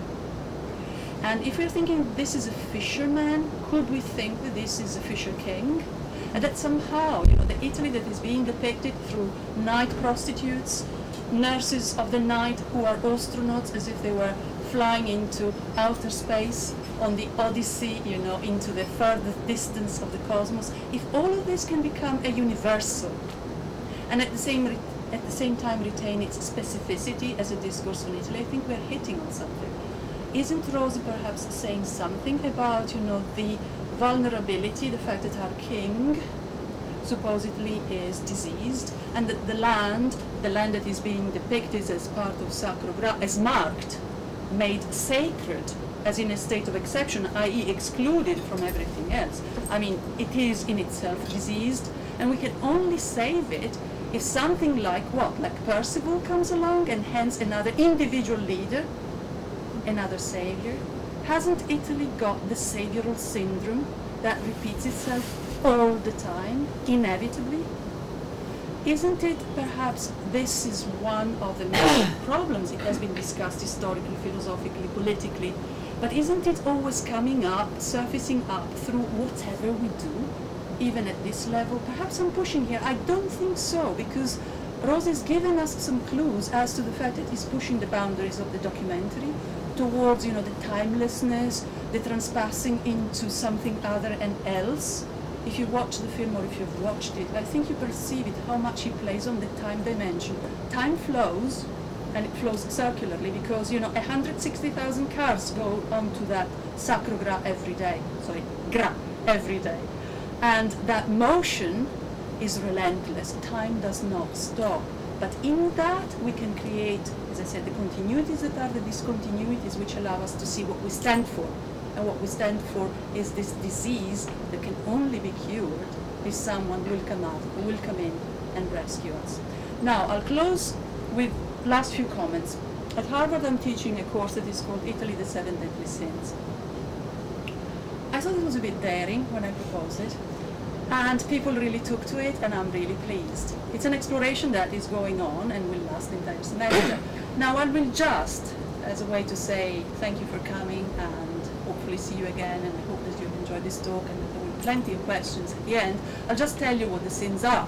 and if we're thinking this is a fisherman, could we think that this is a fisher king? And that somehow, you know, the Italy that is being depicted through night prostitutes, nurses of the night who are astronauts as if they were flying into outer space on the Odyssey, you know, into the furthest distance of the cosmos, if all of this can become a universal and at the same at the same time retain its specificity as a discourse on Italy, I think we're hitting on something. Isn't Rosi perhaps saying something about, you know, the vulnerability, the fact that our king supposedly is diseased, and that the land, the land that is being depicted as part of Sacro Gra, is marked, made sacred, as in a state of exception, i.e. excluded from everything else. I mean, it is in itself diseased, and we can only save it if something like what? Like Percival comes along, and hence another individual leader another savior? Hasn't Italy got the savioral syndrome that repeats itself all the time, inevitably? Isn't it perhaps this is one of the major problems? It has been discussed historically, philosophically, politically, but isn't it always coming up, surfacing up through whatever we do, even at this level? Perhaps I'm pushing here. I don't think so, because Rosi has given us some clues as to the fact that he's pushing the boundaries of the documentary, towards you know the timelessness, the transpassing into something other and else. If you watch the film or if you've watched it, I think you perceive it how much he plays on the time dimension. Time flows, and it flows circularly because you know 160,000 cars go onto that Sacro Gra every day. Sorry, Gra every day, and that motion is relentless. Time does not stop. But in that we can create, as I said, the continuities that are the discontinuities which allow us to see what we stand for. And what we stand for is this disease that can only be cured if someone will come out, will come in and rescue us. Now I'll close with last few comments. At Harvard I'm teaching a course that is called Italy the Seven Deadly Sins. I thought it was a bit daring when I proposed it, and people really took to it, and I'm really pleased. It's an exploration that is going on and will last entire semester. now, I will just, as a way to say thank you for coming, and hopefully see you again, and I hope that you've enjoyed this talk, and that there will be plenty of questions at the end. I'll just tell you what the sins are.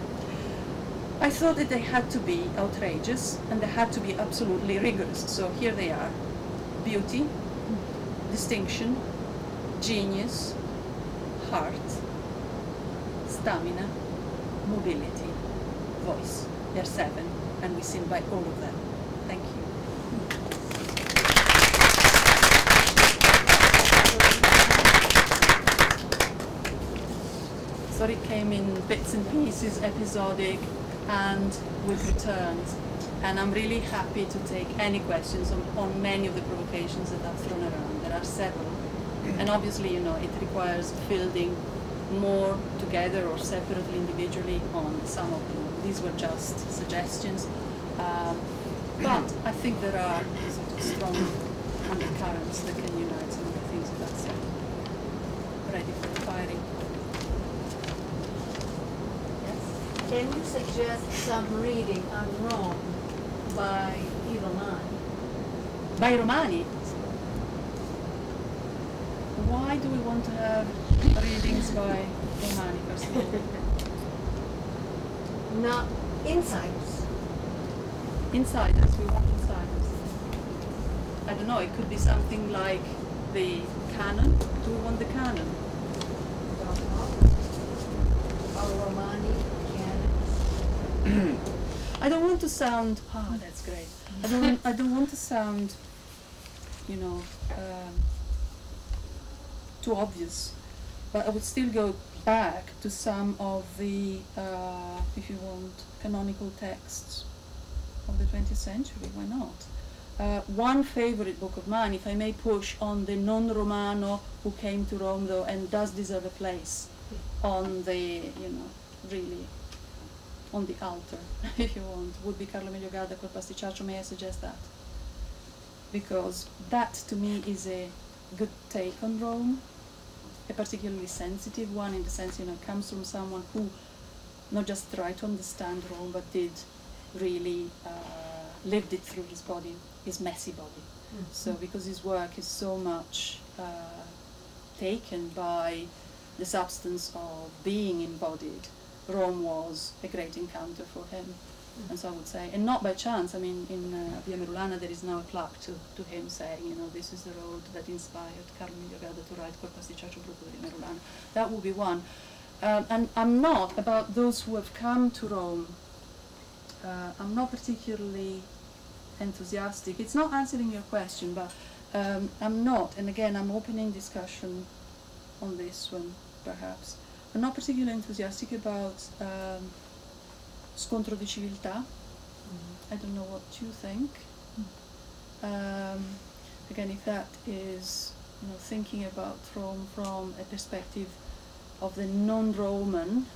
I thought that they had to be outrageous and they had to be absolutely rigorous. So here they are beauty, distinction, genius, heart, stamina, mobility, voice. There are seven, and we sin by all of them. Thank you. Sorry, it came in bits and pieces, episodic, and with returns. And I'm really happy to take any questions on, on many of the provocations that I've thrown around. There are several. And obviously, you know, it requires building more together or separately, individually on some of them. These were just suggestions. Um, but I think there are sort of strong undercurrents that can unite some of the things that I've said. Ready for the firing. Yes? Can you suggest some reading on Rome by Ivan By Romani. Why do we want to have readings by of all? Not insiders. Insiders, we want insiders. I don't know, it could be something like the canon. Do we want the canon? Don't know. Or Romani canons. I don't want to sound. Ah, that's great. I don't. Want, I don't want to sound, you know, um, too obvious. But I would still go back to some of the, uh, if you want, canonical texts of the 20th century. Why not? Uh, one favorite book of mine, if I may push on the non-Romano who came to Rome though and does deserve a place on the, you know, really on the altar, if you want, would be Carlo Emilio Gadda col Pasticciaccio. May I suggest that? Because that to me is a good take on Rome, a particularly sensitive one in the sense, you know, it comes from someone who not just tried to understand Rome, but did really uh, lived it through his body, his messy body. So because his work is so much uh, taken by the substance of being embodied, Rome was a great encounter for him. And so I would say, and not by chance, I mean, in uh, Via Merulana there is now a plaque to, to him saying, you know, this is the road that inspired Carlo Emilio to write Corpus Col pasticciaccio brutto di Merulana. That would be one. Um, and I'm not, about those who have come to Rome, uh, I'm not particularly enthusiastic. It's not answering your question, but um, I'm not, and again, I'm opening discussion on this one, perhaps. I'm not particularly enthusiastic about um, scontro di civiltà. I don't know what you think. Um, again, if that is, you know, thinking about Rome from a perspective of the non-Roman,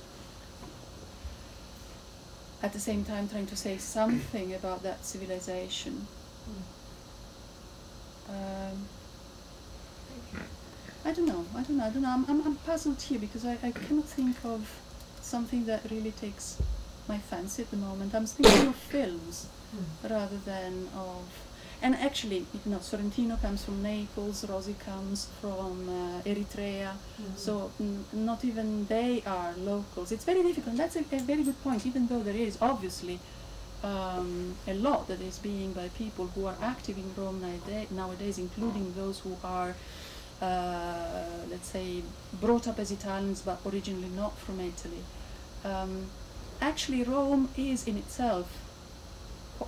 at the same time trying to say something about that civilization. Um, I don't know. I don't know. I don't know. I'm, I'm, I'm puzzled here because I, I cannot think of something that really takes my fancy at the moment. I'm thinking of films rather than of. And actually, you know, Sorrentino comes from Naples, Rosi comes from uh, Eritrea, so mm, not even they are locals. It's very difficult. That's a, a very good point, even though there is obviously um, a lot that is being by people who are active in Rome nowadays, nowadays including those who are, uh, let's say, brought up as Italians but originally not from Italy. Um, actually, Rome is in itself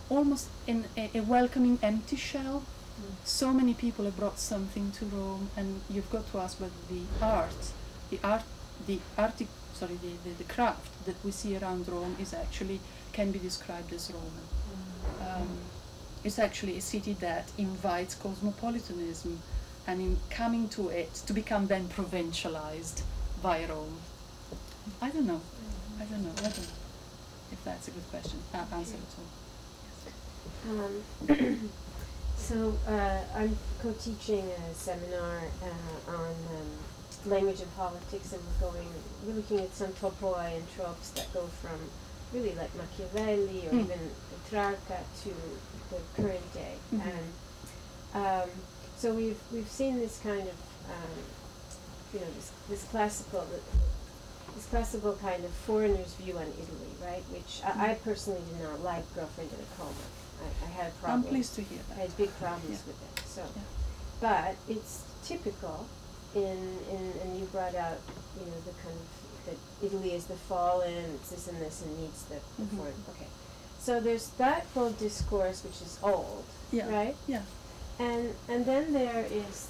almost in a, a welcoming empty shell. So many people have brought something to Rome, and you've got to ask whether the art, the art, the arti- sorry, the, the, the craft that we see around Rome is actually can be described as Roman. Um, it's actually a city that invites cosmopolitanism, and in coming to it, to become then provincialized by Rome. I don't know. I don't know. I don't know if that's a good question. Uh, answer at all. Um, so uh, I'm co-teaching a seminar uh, on um, language and politics, and we're going, we're looking at some topoi and tropes that go from really like Machiavelli or Mm. even Petrarca to the current day, Mhm. and um, so we've we've seen this kind of um, you know this this classical this classical kind of foreigner's view on Italy, right? Which I, I personally did not like Girlfriend in a Coma. I, I had a problem. I'm pleased to hear I had big problems Yeah. with it. So, Yeah. but it's typical in, in and you brought out you know the kind of that Italy is the fallen, it's this and this and needs the, the Mhm. foreign. Okay, so there's that whole discourse which is old, Yeah. right? Yeah. And and then there is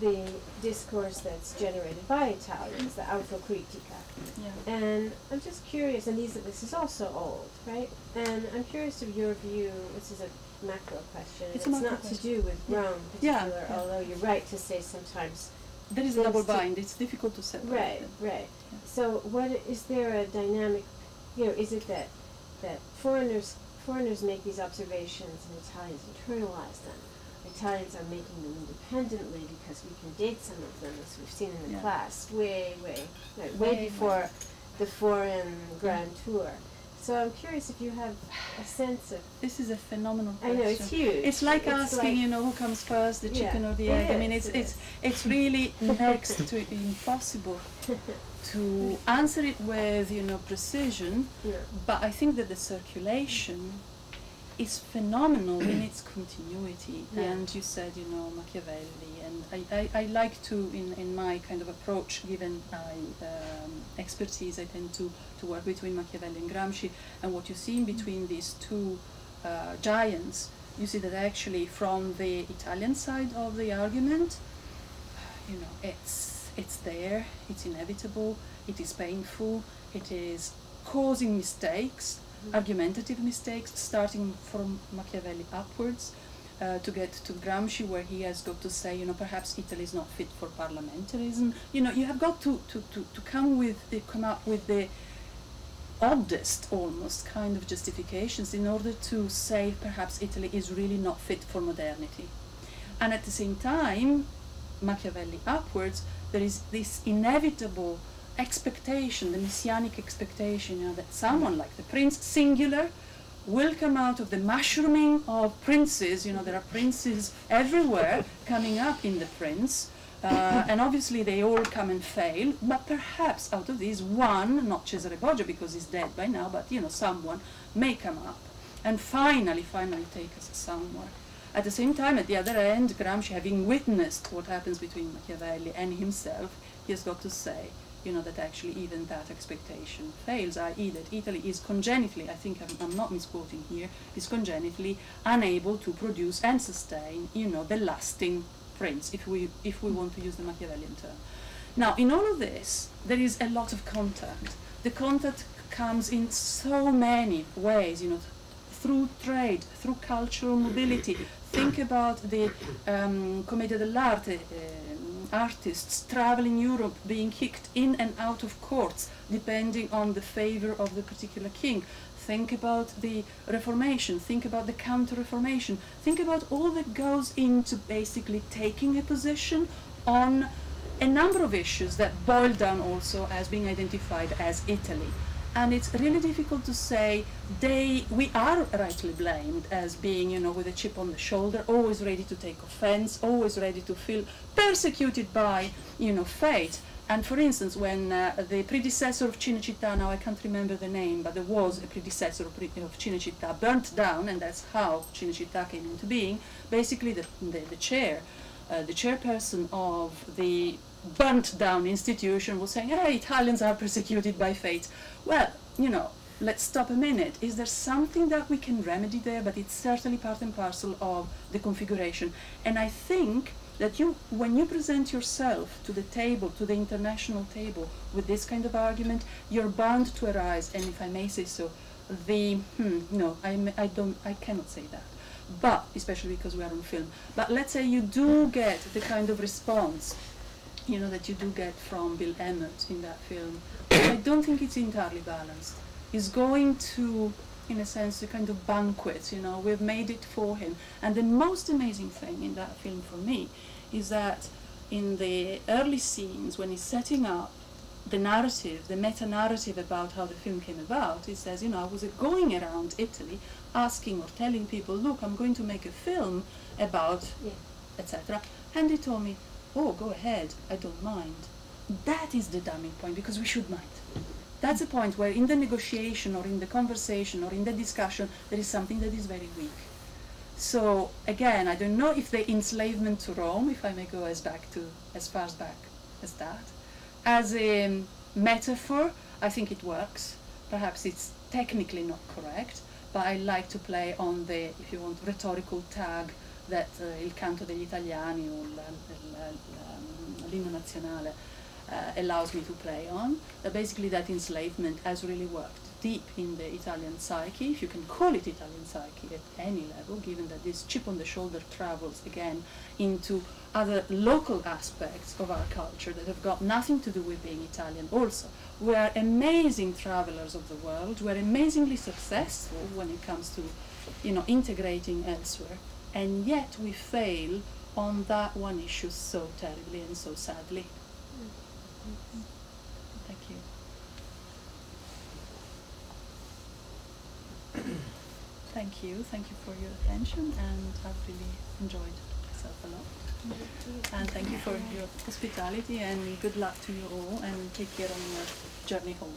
the discourse that's generated by Italians, the autocritica. Yeah. And I'm just curious, and these this is also old, right? And I'm curious of your view. This is a macro question. It's a macro not question. to do with Yeah. Rome in Yeah, particular, yeah. although you're right to say sometimes. There is a double bind. It's difficult to separate. Right, them. right. So, what is there a dynamic? You know, is it that that foreigners foreigners make these observations and Italians internalize them? Italians are making them independently because we can date some of them, as we've seen in the Yeah. class, way, way, right, Way, way way. before the foreign grand tour. So I'm curious if you have a sense of. This is a phenomenal I question. know it's huge. It's like asking, like- you know, who comes first, the Yeah, chicken or the egg. I mean, it's it it's it's really next to impossible to answer it with, you know, precision. yeah. But I think that the circulation is phenomenal in its continuity. Yeah. And you said, you know, Machiavelli, and I, I, I like to, in, in my kind of approach, given my um, expertise, I tend to, to work between Machiavelli and Gramsci. And what you see in between these two uh, giants, you see that actually from the Italian side of the argument, you know, it's it's there, it's inevitable, it is painful, it is causing mistakes, argumentative mistakes, starting from Machiavelli upwards. Uh, to get to Gramsci, where he has got to say, you know, perhaps Italy is not fit for parliamentarism. You know, you have got to, to, to, to come with the, come up with the oddest almost kind of justifications in order to say perhaps Italy is really not fit for modernity. And at the same time, Machiavelli upwards, there is this inevitable expectation, the messianic expectation, you know, that someone like the prince, singular, will come out of the mushrooming of princes. You know, there are princes everywhere coming up in the prince. Uh, and obviously they all come and fail, but perhaps out of these one, not Cesare Borgia because he's dead by now, but you know, someone may come up and finally, finally take us somewhere. At the same time, at the other end, Gramsci, having witnessed what happens between Machiavelli and himself, he has got to say, you know, that actually even that expectation fails, i.e. that Italy is congenitally, I think I'm, I'm not misquoting here, is congenitally unable to produce and sustain, you know, the lasting prince, if we, if we want to use the Machiavellian term. Now, in all of this, there is a lot of contact. The contact comes in so many ways, you know, through trade, through cultural mobility. Think about the um, Commedia dell'arte artists traveling Europe, being kicked in and out of courts, depending on the favor of the particular king. Think about the Reformation, think about the Counter Reformation, think about all that goes into basically taking a position on a number of issues that boil down also as being identified as Italy and it's really difficult to say they we are rightly blamed as being you know with a chip on the shoulder always ready to take offense always ready to feel persecuted by you know fate. And for instance when uh, the predecessor of Cinecittà now I can't remember the name but there was a predecessor of, of Cinecittà burnt down and that's how Cinecittà came into being basically the, the, the chair uh, the chairperson of the burnt down institution was saying, hey, Italians are persecuted by fate. Well, you know, let's stop a minute. Is there something that we can remedy there? But it's certainly part and parcel of the configuration. And I think that you, when you present yourself to the table, to the international table, with this kind of argument, you're bound to arise, and if I may say so, the hmm, no, I, I don't, I cannot say that. But especially because we are on film. But let's say you do get the kind of response, you know, that you do get from Bill Emmott in that film. I don't think it's entirely balanced. He's going to, in a sense, a kind of banquet. You know, we've made it for him. And the most amazing thing in that film for me is that in the early scenes when he's setting up the narrative, the meta narrative about how the film came about, he says, you know, I was going around Italy asking or telling people, look, I'm going to make a film about, Yeah. etc. And they told me, oh, go ahead, I don't mind. That is the damning point because we should mind. That's a point where in the negotiation or in the conversation or in the discussion there is something that is very weak. So again, I don't know if the enslavement to Rome, if I may go as back to as far back as that, as a metaphor, I think it works. Perhaps it's technically not correct, but I like to play on the, if you want, rhetorical tag that uh, il canto degli italiani la- l'inno nazionale uh, allows me to play on. That basically that enslavement has really worked deep in the Italian psyche, if you can call it Italian psyche at any level, given that this chip on the shoulder travels again into other local aspects of our culture that have got nothing to do with being Italian also. We are amazing travelers of the world, we're amazingly successful when it comes to you know, integrating elsewhere, and yet we fail on that one issue so terribly and so sadly. Thank you. Thank you. Thank you for your attention, and I've really enjoyed myself a lot. And thank you for your hospitality, and good luck to you all, and take care on your journey home.